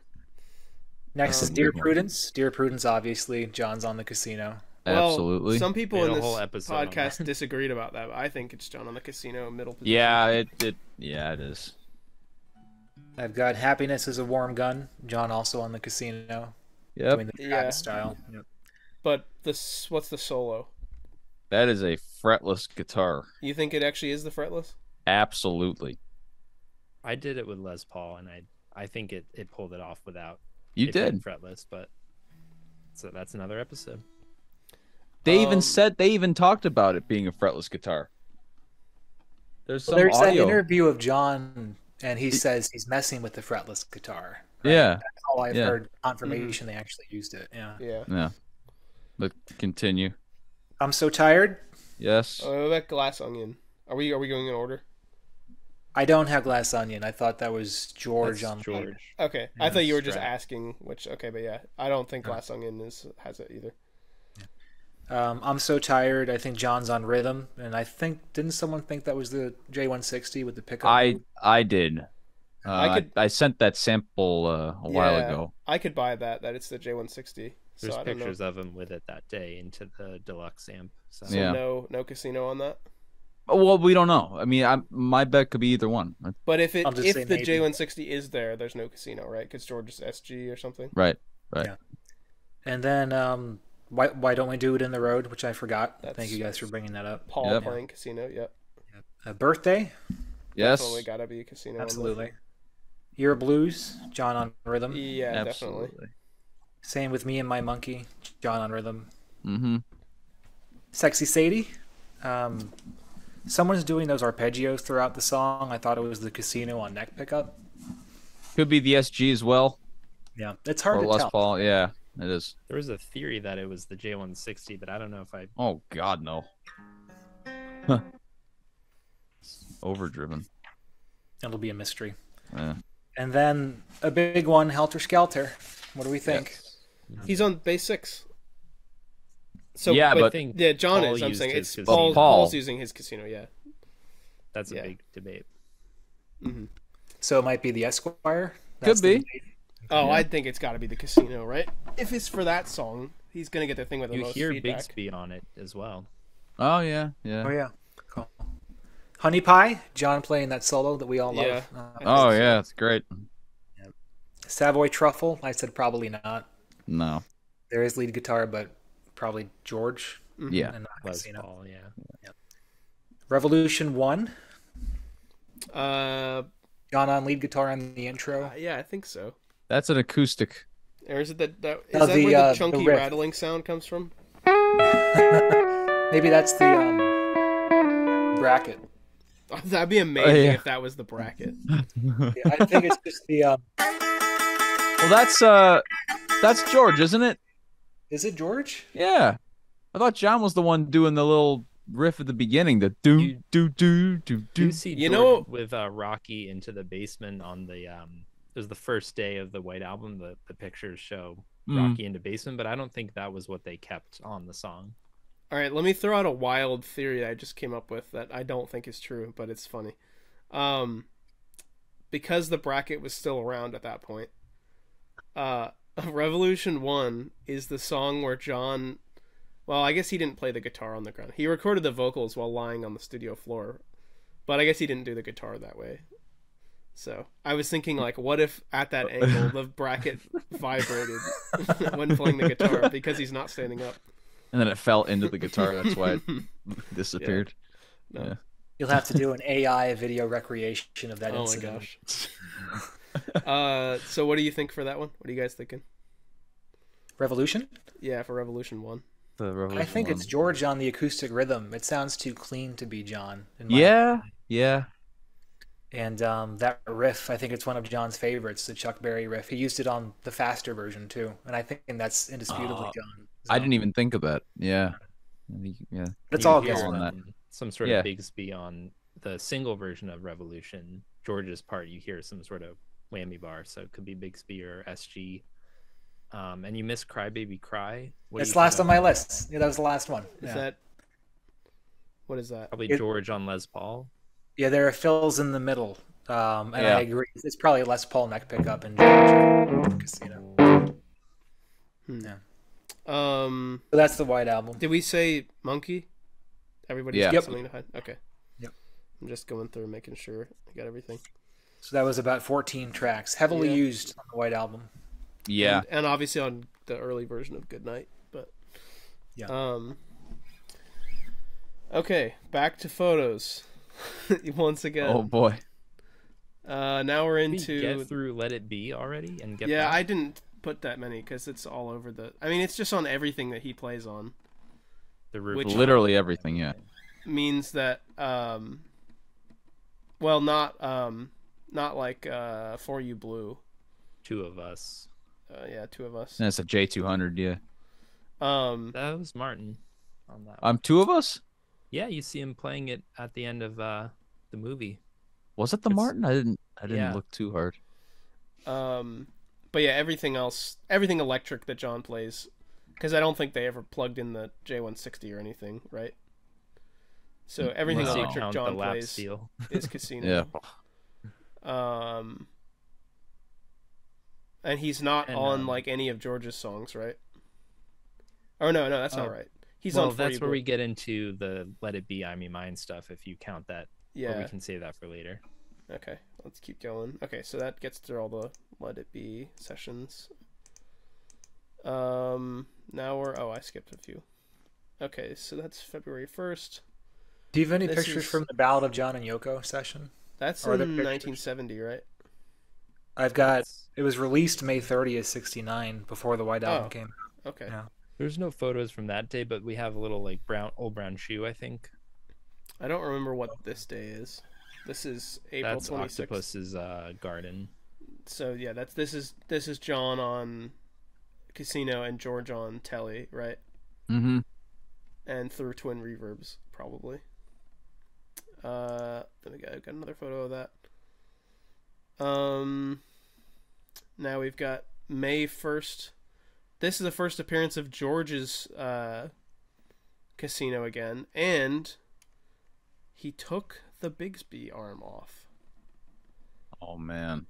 Next is um, Dear Prudence. Dear Prudence, obviously. John's on the casino. Well, Absolutely. Some people Made in a this whole episode podcast disagreed about that. But I think it's John on the casino middle position. Yeah, it, it yeah, it is. I've got Happiness is a Warm Gun. John also on the casino. Yep. Doing the Yeah. Travis style. But this, what's the solo? That is a fretless guitar. You think it actually is the fretless? Absolutely. I did it with Les Paul, and I I think it, it pulled it off without You did. fretless, but so that's another episode. They Um, even said they even talked about it being a fretless guitar. There's some Well, there's that interview of John, and he says he's messing with the fretless guitar. Yeah, That's all I've Yeah. heard confirmation they actually used it. Yeah. Yeah. yeah. But continue. I'm so tired. Yes. Oh, that Glass Onion? Are we are we going in order? I don't have Glass Onion. I thought that was George That's on George. Okay, I Yeah, thought you were just Strat. asking which. Okay, but yeah, I don't think Glass Onion is has it either. Um, I'm so tired. I think John's on rhythm, and I think didn't someone think that was the J160 with the pickup? I I did. Uh, I I, could- I sent that sample uh, a while Yeah. ago. I could buy that. That it's the J160. There's I don't know. pictures of him with it that day into the deluxe amp. So So Yeah. no no casino on that. Well, we don't know. I mean, I, my bet could be either one. But if it if the. J160 is there, there's no casino, right? Because George is SG or something. Right. Right. And then um, why why don't we do it in the road? Which I forgot. That's- Thank you guys for bringing that up. Paul Yep. playing casino. Yep. A birthday, Yes. Definitely gotta be a casino. absolutely. Year of Blues, John on rhythm. Yeah, definitely. Same with me and my monkey, John on rhythm. Mm-hmm. Sexy Sadie. Um, someone's doing those arpeggios throughout the song. I thought it was the casino on neck pickup. Could be the SG as well, Yeah, it's hard or to Les tell. Paul. Yeah, it is. there was a theory that it was the J160, but I don't know if I. Oh God, no. Huh. Overdriven. It'll be a mystery. Yeah. And then a big one, Helter Skelter. What do we think? He's on bass six. So Yeah, I but- think yeah, John Paul is. I'm saying it's. Paul, Paul. Paul's using his casino. Yeah. That's a yeah. big debate. So it might be the Esquire. Could be. Oh, I think it's got to be the casino, right? If it's for that song, he's gonna get the thing with the You most hear feedback. Bixby on it as well. Oh yeah, yeah. Oh yeah. Cool. Honey Pie, John playing that solo that we all love. Yeah. Uh, Oh yeah, it's great. Savoy Truffle, I said probably not. No. There is lead guitar, but probably George Yeah. and not Les Casino. Paul, yeah. Revolution One, Uh, John on lead guitar on the intro. yeah, I think so. That's an acoustic. Or is it that that is No, that the, where the uh, chunky riff. rattling sound comes from? Maybe that's the um, bracket. That'd be amazing Oh, yeah. if that was the bracket. Yeah, I think it's just the. Um, Well, that's uh, that's George, isn't it? Is it George? Yeah. I thought John was the one doing the little riff at the beginning. The do You- do do do Do do. you see You George know- with uh, Rocky into the basement on the um it was the first day of the White Album. The the pictures show Mm. Rocky into basement, but I don't think that was what they kept on the song. All right, let me throw out a wild theory that I just came up with that I don't think is true, but it's funny. Um, because the bracket was still around at that point, uh, Revolution One is the song where John. Well, I guess he didn't play the guitar on the ground. He recorded the vocals while lying on the studio floor, but I guess he didn't do the guitar that way. So I was thinking, like, what if at that angle the bracket vibrated when playing the guitar because he's not standing up? And then it fell into the guitar. That's why it disappeared. No. You'll have to do an AI video recreation of that Oh my gosh. uh, so what do you think for that one? What are you guys thinking? Revolution? Yeah, for Revolution One. The I Revolution think it's. George on the acoustic rhythm. It sounds too clean to be John. in my- Yeah, yeah. And um, that riff, I think it's one of John's favorites, the Chuck Berry riff. He used it on the faster version too, and I think that's indisputably Oh, John. I didn't even think of that. Yeah. Yeah. But it's You all hear, on that. Some sort Yeah. of Bigsby on the single version of Revolution. George's part, you hear some sort of whammy bar, so it could be Bigsby or SG. Um, and you miss Cry Baby Cry. What do It's last on my that? list. Yeah, that was the last one. Is Yeah, that what is that? Probably It- George on Les Paul. yeah there are fills in the middle. Um, and Yeah. I agree. It's probably Les Paul neck pickup and George Casino. Yeah. Um, So that's the White Album. did we say Monkey? Everybody's Yeah. got Yep. something to hide. Okay. Yep. I'm just going through making sure I got everything. So that was about 14 tracks, heavily Yeah. used on the White Album. Yeah. and, and obviously on the early version of Goodnight, but Yeah. Um. Okay, back to photos. Once again. Oh boy. Uh, now we're Did we into get through Let It Be already and get yeah. back? I didn't put that many because it's all over the. I mean, it's just on everything that he plays on. the roof. which- Literally everything. Yeah. Means that um. Well, not um, not like uh, for you blue. two of us. Uh, yeah, two of us. That's a J two hundred. Yeah. Um, That was Martin on that. Um, two of us. yeah, you see him playing it at the end of uh, the movie. Was it the It's- Martin? I didn't. I didn't Yeah. look too hard. Um, but yeah, everything else, everything electric that John plays, because I don't think they ever plugged in the J160 or anything, right? So everything Well, electric John the lap plays steel. is Casino. Yeah. Um, and he's not And, on um, like any of George's songs, right? Oh no, no, that's not Oh, right. He's well, on. For that's You where we get into the Let It Be, I Me Mine stuff. If you count that, Yeah. we can save that for later. Okay, let's keep going. Okay, so that gets through all the Let It Be sessions. Um, now we're oh, I skipped a few. Okay, so that's February first. Do you have any This pictures is- from the Ballad of John and Yoko session? That's in there pictures? 1970, right? I've got. It was released May 30th, 69, before the White Album Oh. came. Okay. Yeah. There's no photos from that day, but we have a little like brown, old brown shoe. I think I don't remember what this day is. This is April that's 26th. Octopus's uh, garden. So yeah, that's this is this is John on Casino and George on Telly, right? Mm-hmm. And through twin reverbs, probably. Uh, then we got, got another photo of that. Um, now we've got May first. This is the first appearance of George's uh, casino again, and he took the Bigsby arm off. Oh man.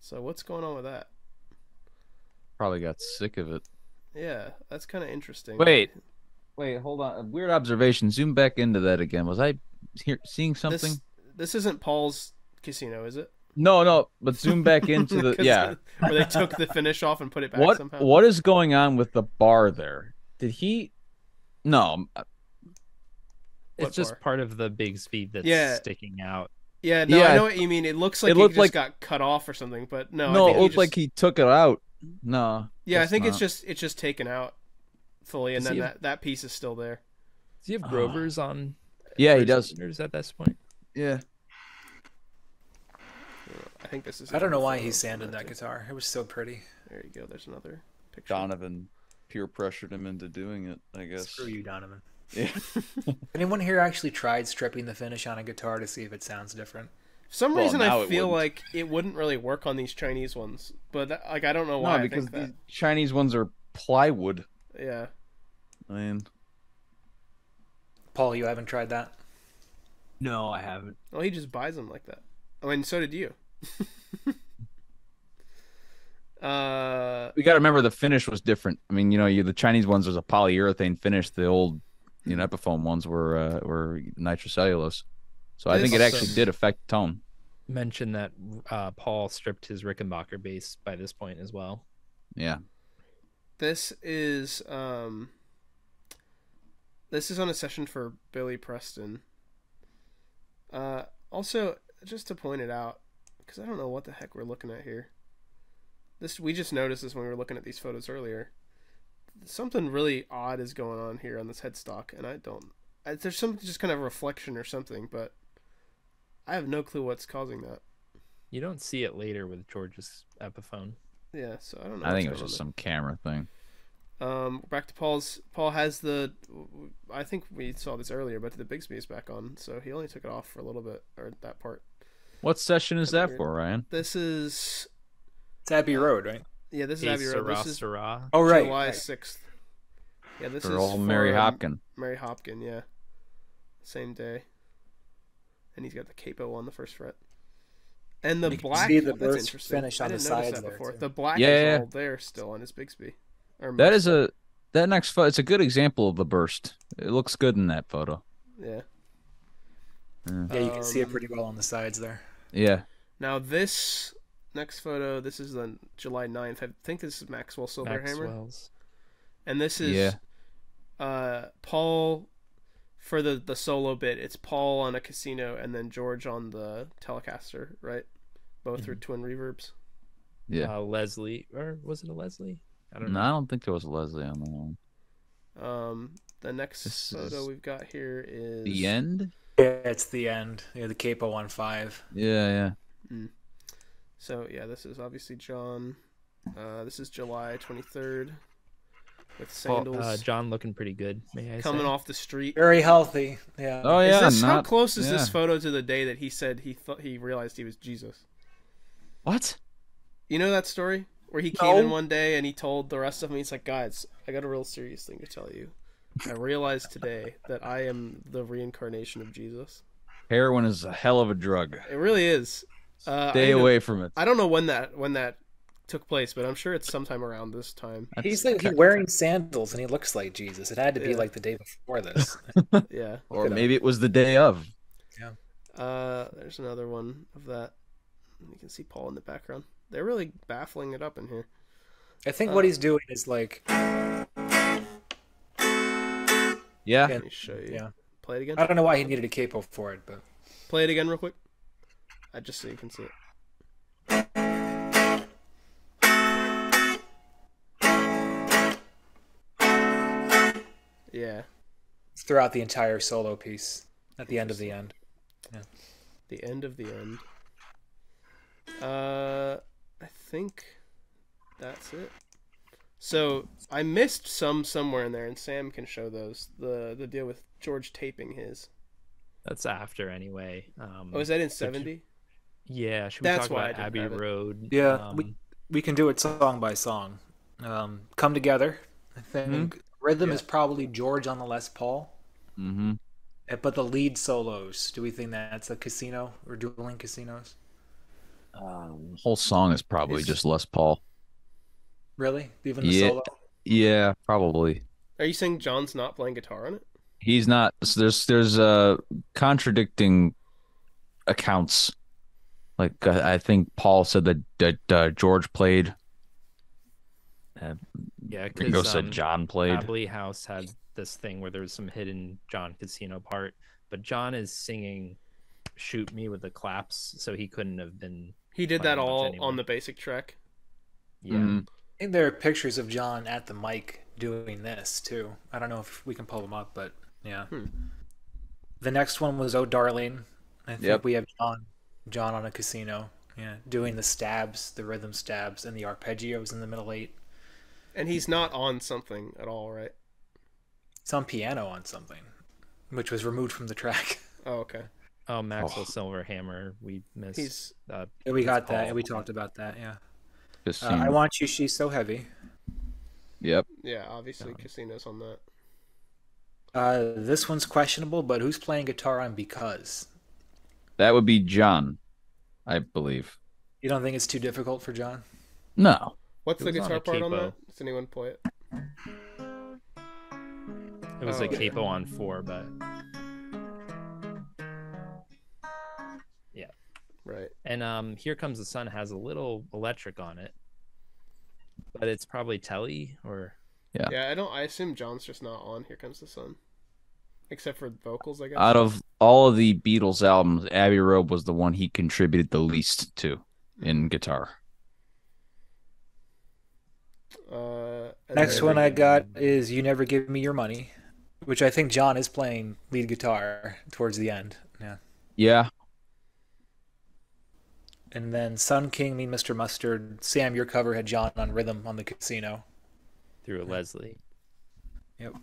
So what's going on with that? Probably got sick of it. Yeah, that's kind of interesting. Wait. Wait, hold on. A weird observation. Zoom back into that again. Was I hear, seeing something? This, this isn't Paul's casino, is it? No, no. But zoom back into the yeah. where they took the finish off and put it back What somehow. what is going on with the bar there? Did he? No. What It's just bar? part of the Bigsby that's Yeah. sticking out. Yeah, no, I know what you mean. It looks like It it, looked just like- got cut off or something, but no. No, think it he looked just- like he took it out. No. Yeah, I that's think it's just it's just taken out fully, and Does then he- that, that piece is still there. Does he have Ah. Grovers on? Yeah, he does. cylinders at this point. Yeah. I think this is. I don't know why photo he sanded that guitar. It was so pretty. There you go. There's another picture. Donovan peer pressured him into doing it. I guess. Screw you, Donovan. Yeah. Anyone here actually tried stripping the finish on a guitar to see if it sounds different? For some Well, reason, I feel wouldn't. like it wouldn't really work on these Chinese ones, but that, like I don't know why. no, I because think that. the Chinese ones are plywood. Yeah. I mean, Paul, you haven't tried that? No, I haven't. Well, he just buys them like that. Oh, and so did you. uh, we got to remember the finish was different. I mean, you know, you, the Chinese ones was a polyurethane finish. The old, you know, Epiphone ones were uh, were nitrocellulose. So I think it actually did affect tone. Mention that uh, Paul stripped his Rickenbacker bass by this point as well. Yeah. this is um, this is on a session for Billy Preston. Uh, also, just to point it out, because I don't know what the heck we're looking at here. This we just noticed this when we were looking at these photos earlier. Something really odd is going on here on this headstock, and I don't. I, there's some just kind of reflection or something, but I have no clue what's causing that. You don't see it later with George's Epiphone. Yeah, so I don't know. I think it was just some camera thing. There. Um, back to Paul's. Paul has the. I think we saw this earlier, but the Bigsby is back on, so he only took it off for a little bit, or that part. What session is That's that for, Ryan? This is It's Abbey Road, right? yeah. This is Hey, Abbey Road. Sarah, This is Sarah. Oh, right. July right. sixth. Yeah, this For is old Mary for, um, Hopkin. Mary Hopkin, yeah. Same day. And he's got the capo on the first fret. And the You can black see the that's interesting. finish I on the didn't notice sides that there, before. too. The black Yeah, is yeah. all there still on his Bigsby. Or That a that next photo. It's a good example of the burst. It looks good in that photo. yeah. Yeah, you can see it Um, pretty well on the sides there. Yeah. Now this next photo, this is the July 9th. I think this is Maxwell Silverhammer. Maxwell's. And this is Yeah. uh Paul for the the solo bit. It's Paul on a casino and then George on the Telecaster, right? Both are twin reverbs. Yeah. Uh, Leslie, or was it a Leslie? I don't No, know. I don't think there was a Leslie on the one. Um, the next This photo we've got here is The end. Yeah, it's the end. Yeah, the capo on five. Yeah, yeah. So yeah, this is obviously John. Uh, this is July twenty third, with Paul- sandals uh, John looking pretty good, may I coming say. off the street. Very healthy. Yeah. Oh yeah. is this, how close is this photo to the day that he said he thought he realized he was Jesus? What? You know that story where he came in one day and he told the rest of me, he's like, guys, I got a real serious thing to tell you. I realized today that I am the reincarnation of Jesus. Heroin is a hell of a drug. It really is. Uh, Stay know- away from it. I don't know when that when that took place, but I'm sure it's sometime around this time. He's like he's wearing sandals and he looks like Jesus. It had to be Yeah. like the day before this. Yeah. or it up. maybe it was the day of. Yeah. Uh, there's another one of that. You can see Paul in the background. They're really baffling it up in here. I think what he's doing is like Yeah. Let me show you. yeah. Play it again. I don't know why he needed a capo for it, but Play it again real quick. I just so you can see it. Yeah, throughout the entire solo piece at the end of the end. Yeah. The end of the end. Uh, I think that's it. So I missed some somewhere in there, and Sam can show those. The the deal with George taping his. That's after anyway. Um, Oh, is that in seventy? yeah, should we That's talk why about didn't Abbey. Road? Yeah, we- Um, We can do it song by song. Um, Come together. I think rhythm is probably George on the Les Paul, Mm-hmm. Uh, but the lead solos. Do we think that's a casino or dueling casinos? Um, whole song is probably It's- just Les Paul. Really? Even the Yeah. solo? Yeah, probably. Are you saying John's not playing guitar on it? He's not. so There's there's uh contradicting accounts. Like uh, I think Paul said that that uh, George played. Uh, yeah, Ringo because said um, John played. Abley House had this thing where there was some hidden John Casino part, but John is singing "Shoot Me" with the claps, so he couldn't have been. He did that all anyway. on the basic track. Yeah, Mhm. I think there are pictures of John at the mic doing this too. I don't know if we can pull them up, but yeah. Hmm. The next one was "Oh Darling," I think Yep. we have John, John on a casino. Yeah, doing the stabs, the rhythm stabs, and the arpeggios in the middle eight. And he's not on something at all, right? It's on piano on something, which was removed from the track. Oh, okay. Oh, Maxwell Oh. Silverhammer. We missed. He's uh, Yeah, we got that. and We talked about that. Yeah. Just Uh, I want you. She's so heavy. Yep. yeah, obviously casinos on that. Uh, this one's questionable, but who's playing guitar on because? That would be John, I believe. You don't think it's too difficult for John? No. What's the was on guitar a part on that? Does anyone play it? It was Oh, a okay. capo on four, but Right. and um, here comes the sun has a little electric on it, but it's probably telly or Yeah. Yeah, I don't. I assume John's just not on. Here comes the sun, except for vocals, I guess. Out of all of the Beatles albums, Abbey Road was the one he contributed the least to in guitar. Uh, Next one I got is "You Never Give Me Your Money," which I think John is playing lead guitar towards the end. Yeah. Yeah. And then Sun King, Mean Mr. Mustard. Sam, your cover had John on rhythm on the casino. through Leslie. Yep.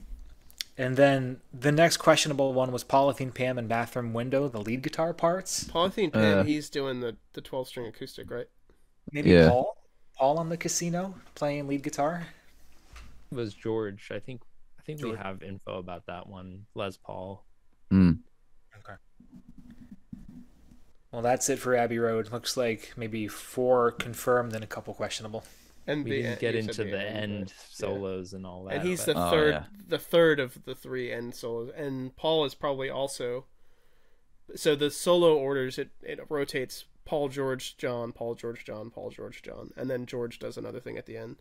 And then the next questionable one was Polythene Pam and Bathroom Window, the lead guitar parts. Polythene Pam, Uh. he's doing the the twelve string acoustic, right? Maybe Yeah. Paul? Paul on the casino playing lead guitar? It was George. I think I think we have info about that one. Les Paul. Hmm. Well, that's it for Abbey Road. Looks like maybe four confirmed and a couple questionable. And We the didn't en- get into the right? end Yeah. solos and all that. And he's but- the Oh, third, yeah. the third of the three end solos. And Paul is probably also. So the solo orders it it rotates Paul George John Paul George John Paul George John, and then George does another thing at the end.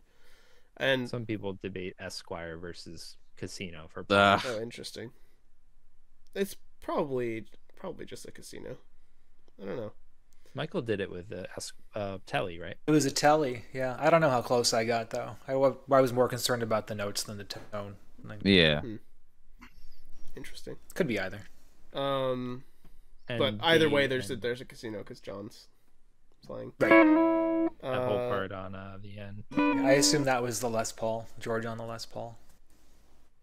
And some people debate Esquire versus Casino for Uh, oh, interesting. It's probably probably just a casino. I don't know. Michael did it with the Es- uh, Telly, right? It was a telly, yeah. I don't know how close I got though. I, I was more concerned about the notes than the tone. Like, yeah. Interesting. Could be either. Um, And but either way, there's a, there's a casino because John's playing. Right. that whole Uh, part on uh, the end. I assume that was the Les Paul, George on the Les Paul.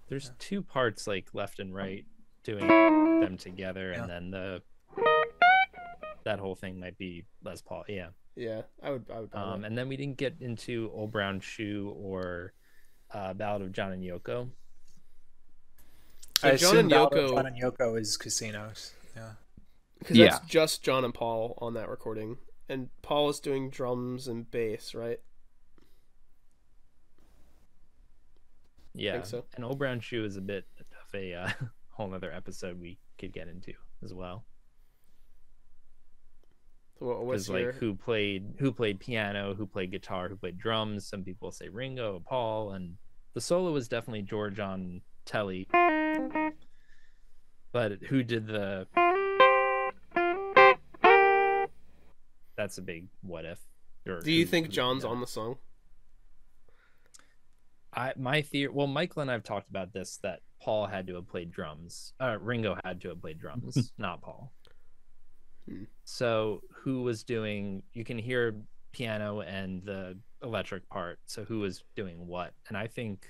There's two parts like left and right doing them together, Yeah. and then the that whole thing might be Les Paul. Yeah. Yeah, I would. I would. Um, and then we didn't get into Old Brown Shoe or uh, Ballad of John and Yoko. So I John assume and Ballad of Yoko- John and Yoko is casinos. Yeah. Because Yeah. that's just John and Paul on that recording, and Paul is doing drums and bass, right? Yeah. think so. And Old Brown Shoe is a bit of a uh, whole other episode we could get into as well. What, what's Because like who played who played piano, who played guitar, who played drums. Some people say Ringo, Paul, and the solo was definitely George on Telly. But who did the? That's a big what if. Do you who- think John's on the song? I my theory. Well, Michael and I've talked about this that Paul had to have played drums. Uh, Ringo had to have played drums, not Paul. Hmm. So who was doing? You can hear piano and the electric part. So who was doing what? And I think,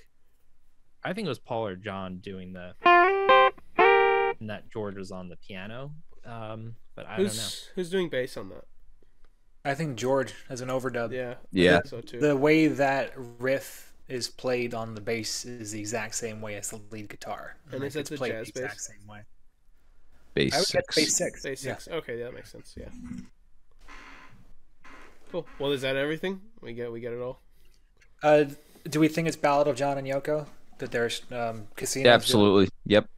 I think it was Paul or John doing the, and that George was on the piano. Um, but I don't know. Who's who's doing bass on that? I think George has an overdub. Yeah, Yeah. so too. The way that riff is played on the bass is the exact same way as the lead guitar. And is Like, it it's the played jazz the exact bass? same way. Bass I would get six. bass six. Bass yeah. six. Okay, that makes sense. Yeah. Cool. Well, is that everything? We get we get it all. Uh, do we think it's Ballad of John and Yoko? That there's um, casinos? Yeah, doing- absolutely. Yep.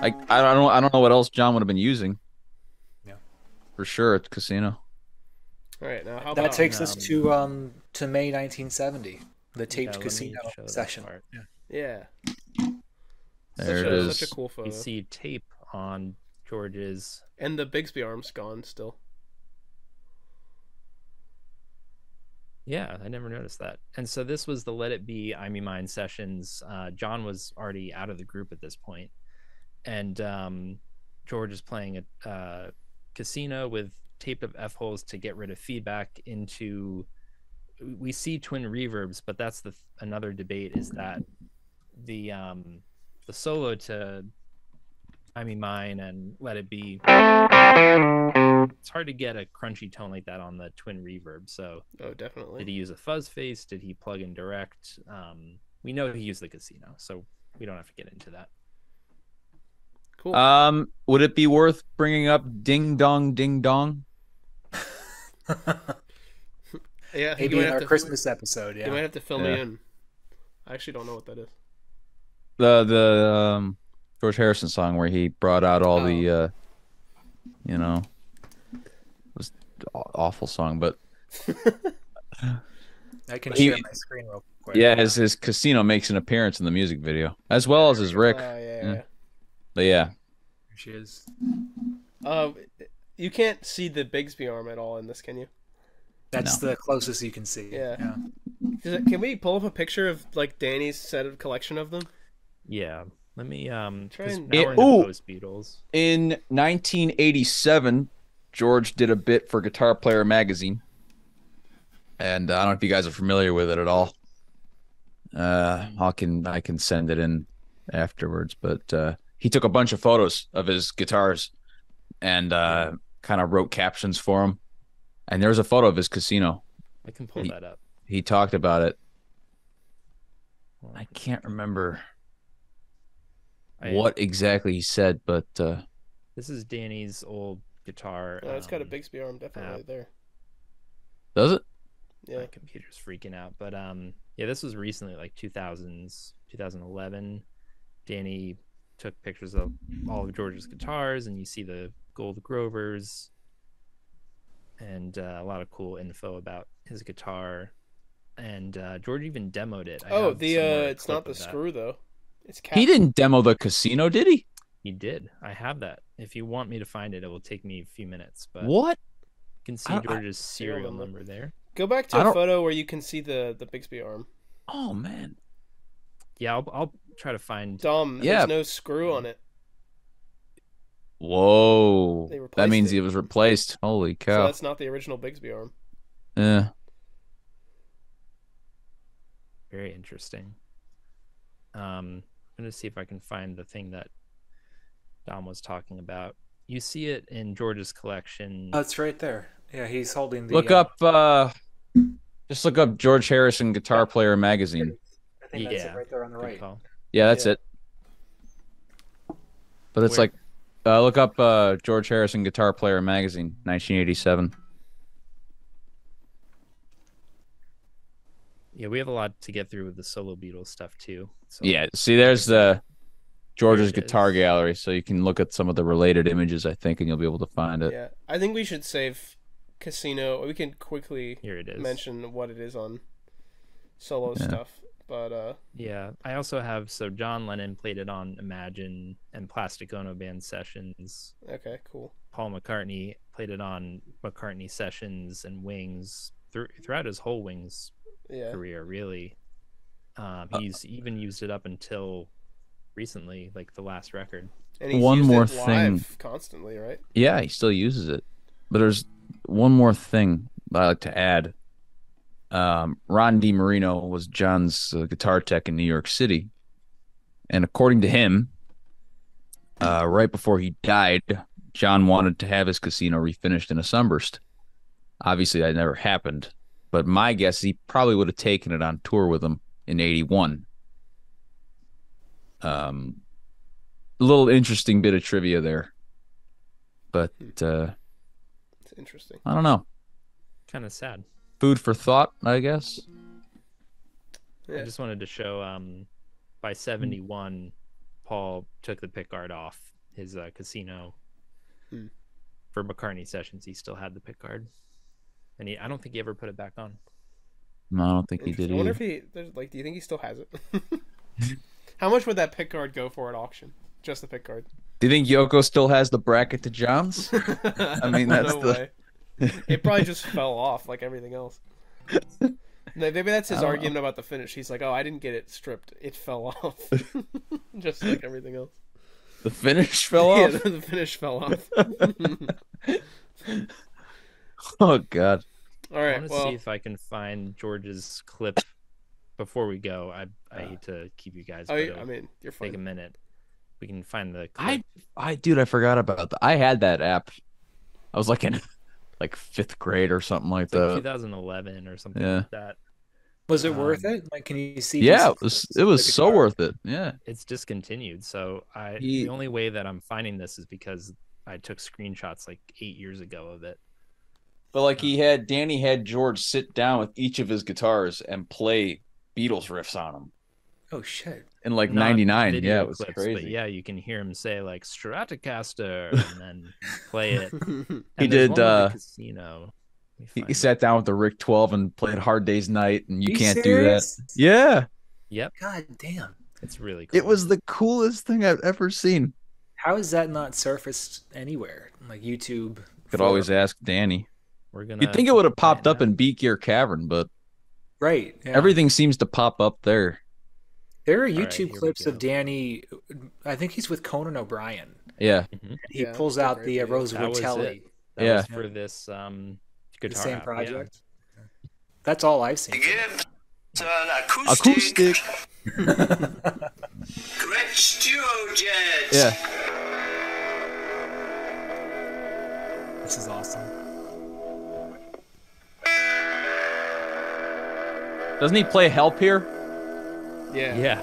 I I don't know I don't know what else John would have been using. Yeah. For sure, at casino. All right, now how That about takes us um, to um to May 1970, the taped let me casino session. part. Yeah. yeah? There such it a, is. Such a cool photo. You see tape on George's. And the Bigsby arm's gone still. Yeah, I never noticed that. And so this was the Let It Be I Me Mine sessions. Uh, John was already out of the group at this point, and um, George is playing a uh, casino with tape of f holes to get rid of feedback into. We see twin reverbs, but that's the another debate is that the um, the solo to I mean mine and let it be it's hard to get a crunchy tone like that on the twin reverb so Oh, definitely. did he use a fuzz face did he plug in direct um, we know he used the casino so we don't have to get into that Cool. Um, would it be worth bringing up Ding Dong Ding Dong? yeah, Maybe you in our to, Christmas episode, Yeah, You might have to fill Yeah. me in. I actually don't know what that is. The the um, George Harrison song where he brought out all the, uh, you know, it was aw- awful song, but I can share my screen real quick. yeah, his his casino makes an appearance in the music video as well as his Rick. Oh, yeah, Yeah. yeah. But yeah, There she is. Uh, you can't see the Bigsby arm at all in this, can you? That's the closest you can see. Yeah. Does it, can we pull up a picture of like Dhani's set of collection of them? yeah let me um Try 'cause and- now It- ooh. post beatles in 1987, George did a bit for Guitar Player magazine, and I don't know if you guys are familiar with it at all. Uh, I can I can send it in afterwards, but uh, he took a bunch of photos of his guitars and uh, kind of wrote captions for them. And there's a photo of his casino. i can pull He- that up He talked about it. I can't remember I- what exactly he said, but uh, this is Dhani's old guitar Oh, it's got a um, Bigsby arm definitely app. there. does it? Yeah. my computer's freaking out but um yeah this was recently like 2000s 2011 danny took pictures of all of george's guitars and you see the gold grovers and uh, a lot of cool info about his guitar and uh, george even demoed it I Oh, the uh, it's not the of that. screw though. It's cap. He didn't demo the casino, did he? he did i have that if you want me to find it it will take me a few minutes but What? you can see I- I- george's serial number. number there Go back to a don't- photo where you can see the the Bigsby arm. Oh man. yeah i'll, I'll try to find Dom, Yeah. there's no screw on it. Whoa. That means it. it was replaced. Holy cow. So cow. that's not the original Bigsby arm. yeah. Very interesting. Um, I'm gonna see if I can find the thing that Dom was talking about. You see it in George's collection. Oh, it's right there. Yeah, he's holding the. Look uh, up uh just look up George Harrison Guitar Player magazine. I think that's Yeah. it right there on the Good right. call. Yeah, that's Yeah. it. But it's Where- like uh look up uh George Harrison Guitar Player magazine, 1987. Yeah, we have a lot to get through with the solo Beatles stuff too. So Yeah, see there's the George's Here guitar is. gallery, so you can look at some of the related images I think and you'll be able to find it. Yeah. I think we should save Casino. We can quickly here it is. mention what it is on solo Yeah. stuff. But uh Yeah, I also have so John Lennon played it on Imagine and Plastic Ono Band sessions. okay, cool. Paul McCartney played it on McCartney sessions and Wings through, throughout his whole Wings Yeah. career really um, Uh, he's even used it up until recently like the last record And he's One used more it thing. constantly, right? Yeah, he still uses it. But there's one more thing that I like to add. Um, Ron DiMarino was John's uh, guitar tech in New York City. And according to him, uh, right before he died, John wanted to have his casino refinished in a sunburst. Obviously, that never happened. But my guess is he probably would have taken it on tour with him in 81. Um, a little interesting bit of trivia there. But uh, It's interesting. I don't know. kind of sad Food for thought, I guess. i just wanted to show um by 71 paul took the pickguard off his uh, casino Hmm. for mccartney sessions he still had the pickguard and he i don't think he ever put it back on No, I don't think he did I wonder either. if he like do you think he still has it? How much would that pick guard go for at auction? Just the pick guard. Do you think Yoko still has the bracket to John's? I mean, that's no the- way. It probably just fell off like everything else. Maybe that's his I don't argument about the finish. He's like, "Oh, I didn't get it stripped; it fell off, just like everything else." The finish fell Yeah, off. the finish fell off. oh god. All I want to well, see if I can find George's clip before we go. I I hate to keep you guys. oh, but yeah, it'll I mean, you're fine. take a minute. We can find the clip. I I dude, I forgot about that. I had that app. I was like in like fifth grade or something like It's like that. 2011 or something Yeah. like that. Was it worth Um, it? Like, can you see? Yeah, it was it was so guitar? worth it. Yeah. It's discontinued. So I He- the only way that I'm finding this is because I took screenshots like eight years ago of it. But like he had Dhani had George sit down with each of his guitars and play Beatles riffs on them Oh shit! in like '99. Yeah, it was clips, crazy. But yeah, you can hear him say like Stratocaster and then play it. And He did, one with uh, casino. Let He, he sat down with the Rick 12 and played Hard Day's Night, and you Are can't do that. Yeah, Yep, God damn! it's really cool. it was the coolest thing I've ever seen. How is that not surfaced anywhere? Like YouTube. Could for- always ask Dhani. We're gonna. You'd think it would have popped up out. in Beat Gear Cavern, but Right. yeah. everything seems to pop up there. There are YouTube here we clips of Dhani. I think he's with Conan O'Brien. Yeah, He Yeah, pulls out the uh, video. Rosewood Telly. That Yeah. was for this um The same app, yeah. project. That's all I've seen. Give acoustic, acoustic. Gretsch Duo Jet. Yeah, This is awesome. doesn't he play Help here? Yeah. Yeah,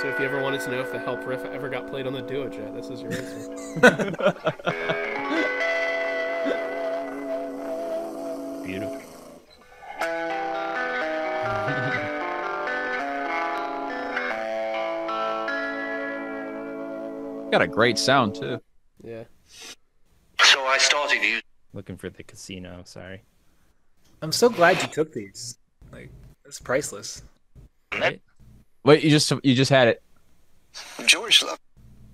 So if you ever wanted to know if the help riff ever got played on the Duo Jet, this is your answer. beautiful. Got a great sound too. yeah. So I started using Looking for the casino. Sorry. I'm so glad you took these. Like, it's priceless. Right? Wait, you just you just had it. George Love.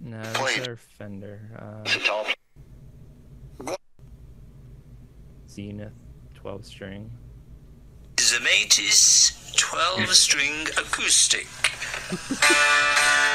No, Played. these are Fender. Uh, Zenith, 12 string. Zemaitis 12 string acoustic.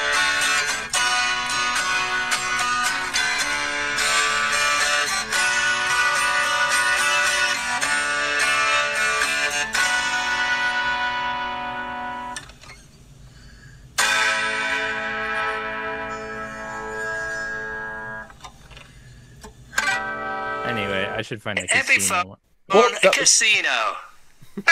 I should find a Every casino. fu- one. On a casino.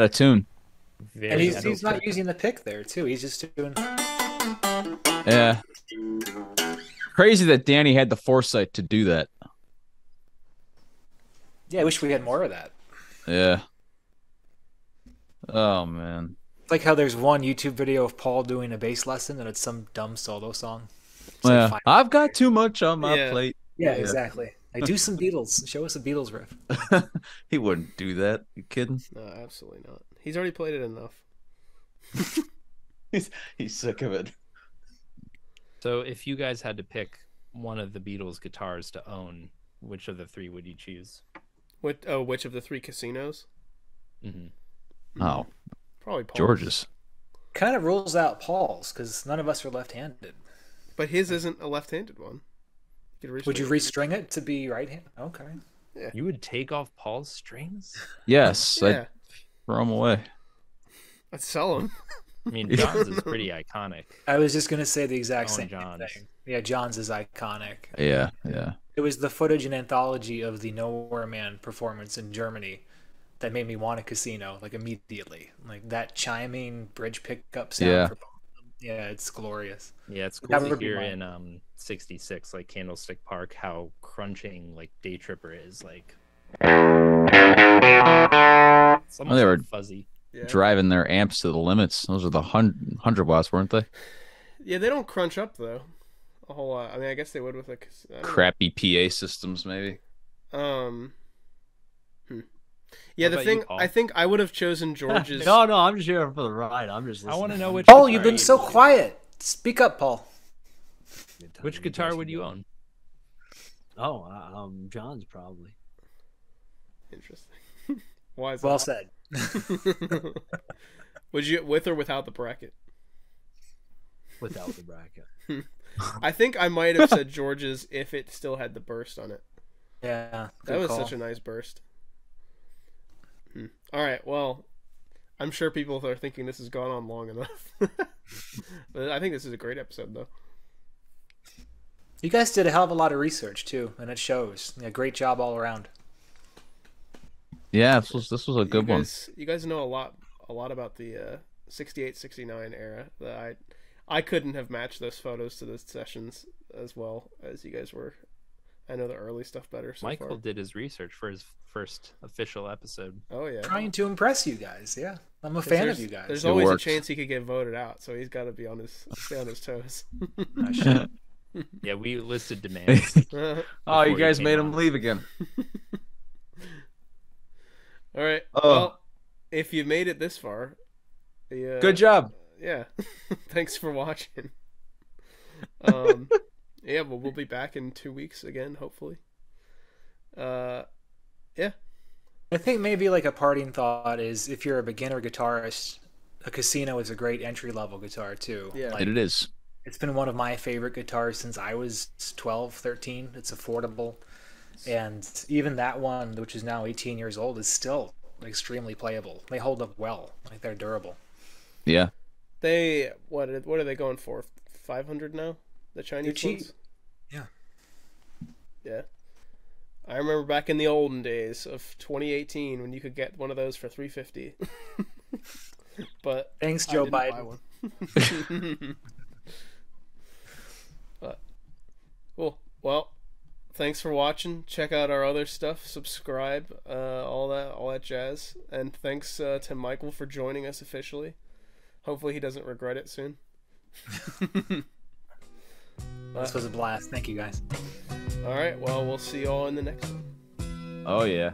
Out of tune. Very And he's, he's not using the pick there, too. He's just doing. Yeah. Crazy that Dhani had the foresight to do that. Yeah, I wish we had more of that. Yeah. Oh man. It's like how there's one YouTube video of Paul doing a bass lesson and it's some dumb solo song. It's Yeah. five- I've got too much on my Yeah. plate. yeah, exactly. Like, do some Beatles. Show us a Beatles riff. he wouldn't do that. You kidding? No, absolutely not. He's already played it enough. He's he's sick of it. So, if you guys had to pick one of the Beatles guitars to own, which of the three would you choose? What? Oh, which of the three casinos? Mm-hmm. Oh, Probably Paul's. George's. Kind of rules out Paul's because none of us are left handed. But his isn't a left-handed one. You Would you restring restring it to be right hand? Okay. You would take off Paul's strings? Yes, it. I'd Yeah, throw them away. I'd sell them. I mean, John's is pretty iconic. I was just going to say the exact Owen same Johns. thing. Yeah, John's is iconic. Yeah, yeah. It was the footage and anthology of the Nowhere Man performance in Germany that made me want a casino like immediately. Like that chiming bridge pickup sound Yeah. for both of them. Yeah, it's glorious. Yeah, it's cool That to hear in um 66, like Candlestick Park, how crunching like Day Tripper is. Like, it's they were- fuzzy. Yeah. Driving their amps to the limits. Those are the hundred hundred watts, weren't they? yeah, they don't crunch up though a whole lot. I mean, I guess they would with like I know. Crappy PA systems, maybe. Um. Yeah, What the about you, thing I think I would have chosen George's. no, no, I'm just here for the ride. I'm just. I want to know which. Paul, you've been you so would- quiet. Speak up, Paul. Which guitar would you own? Oh, uh, um, John's probably. Interesting. Why is Well that? said. Would you with or without the bracket? without the bracket. I think I might have said George's if it still had the burst on it. Yeah, That was such a nice burst. All right, well, I'm sure people are thinking this has gone on long enough. but I think this is a great episode, though. You guys did a hell of a lot of research too, and it shows. Yeah, great job all around. Yeah, this was this was a good you one. You guys know a lot, a lot about the uh, 68, 69 era. That I, I couldn't have matched those photos to the sessions as well as you guys were. I know the early stuff better so Michael far. did his research for his first official episode. Oh yeah. Trying to impress you guys. Yeah, I'm a fan of you guys. There's It always works. a chance he could get voted out, so he's got to be on his stay on his toes. Yeah, we listed demands. oh, you you guys made on. him leave again. All right. Oh. Well, if you made it this far, the, uh, Good job. Yeah. Thanks for watching. Um, yeah, well, we'll be back in two weeks again, hopefully. Uh, yeah. I think maybe like a parting thought is if you're a beginner guitarist, a casino is a great entry level guitar too. Yeah. Like, it is. it's been one of my favorite guitars since I was 12, 13. It's affordable. And even that one, which is now 18 years old, is still extremely playable. They hold up well. Like they're durable. Yeah. They what? are- What are they going for? Five hundred now? The Chinese cheap. ones? Yeah. Yeah. I remember back in the olden days of 2018 when you could get one of those for 350. but Thanks, I Joe didn't buy Biden. one. but cool. Well, thanks for watching. Check out our other stuff. Subscribe. Uh, all that, all that jazz. And thanks uh, to Michael for joining us officially. Hopefully, he doesn't regret it soon. This was a blast. Thank you guys. All right. Well, we'll see you all in the next one. Oh yeah.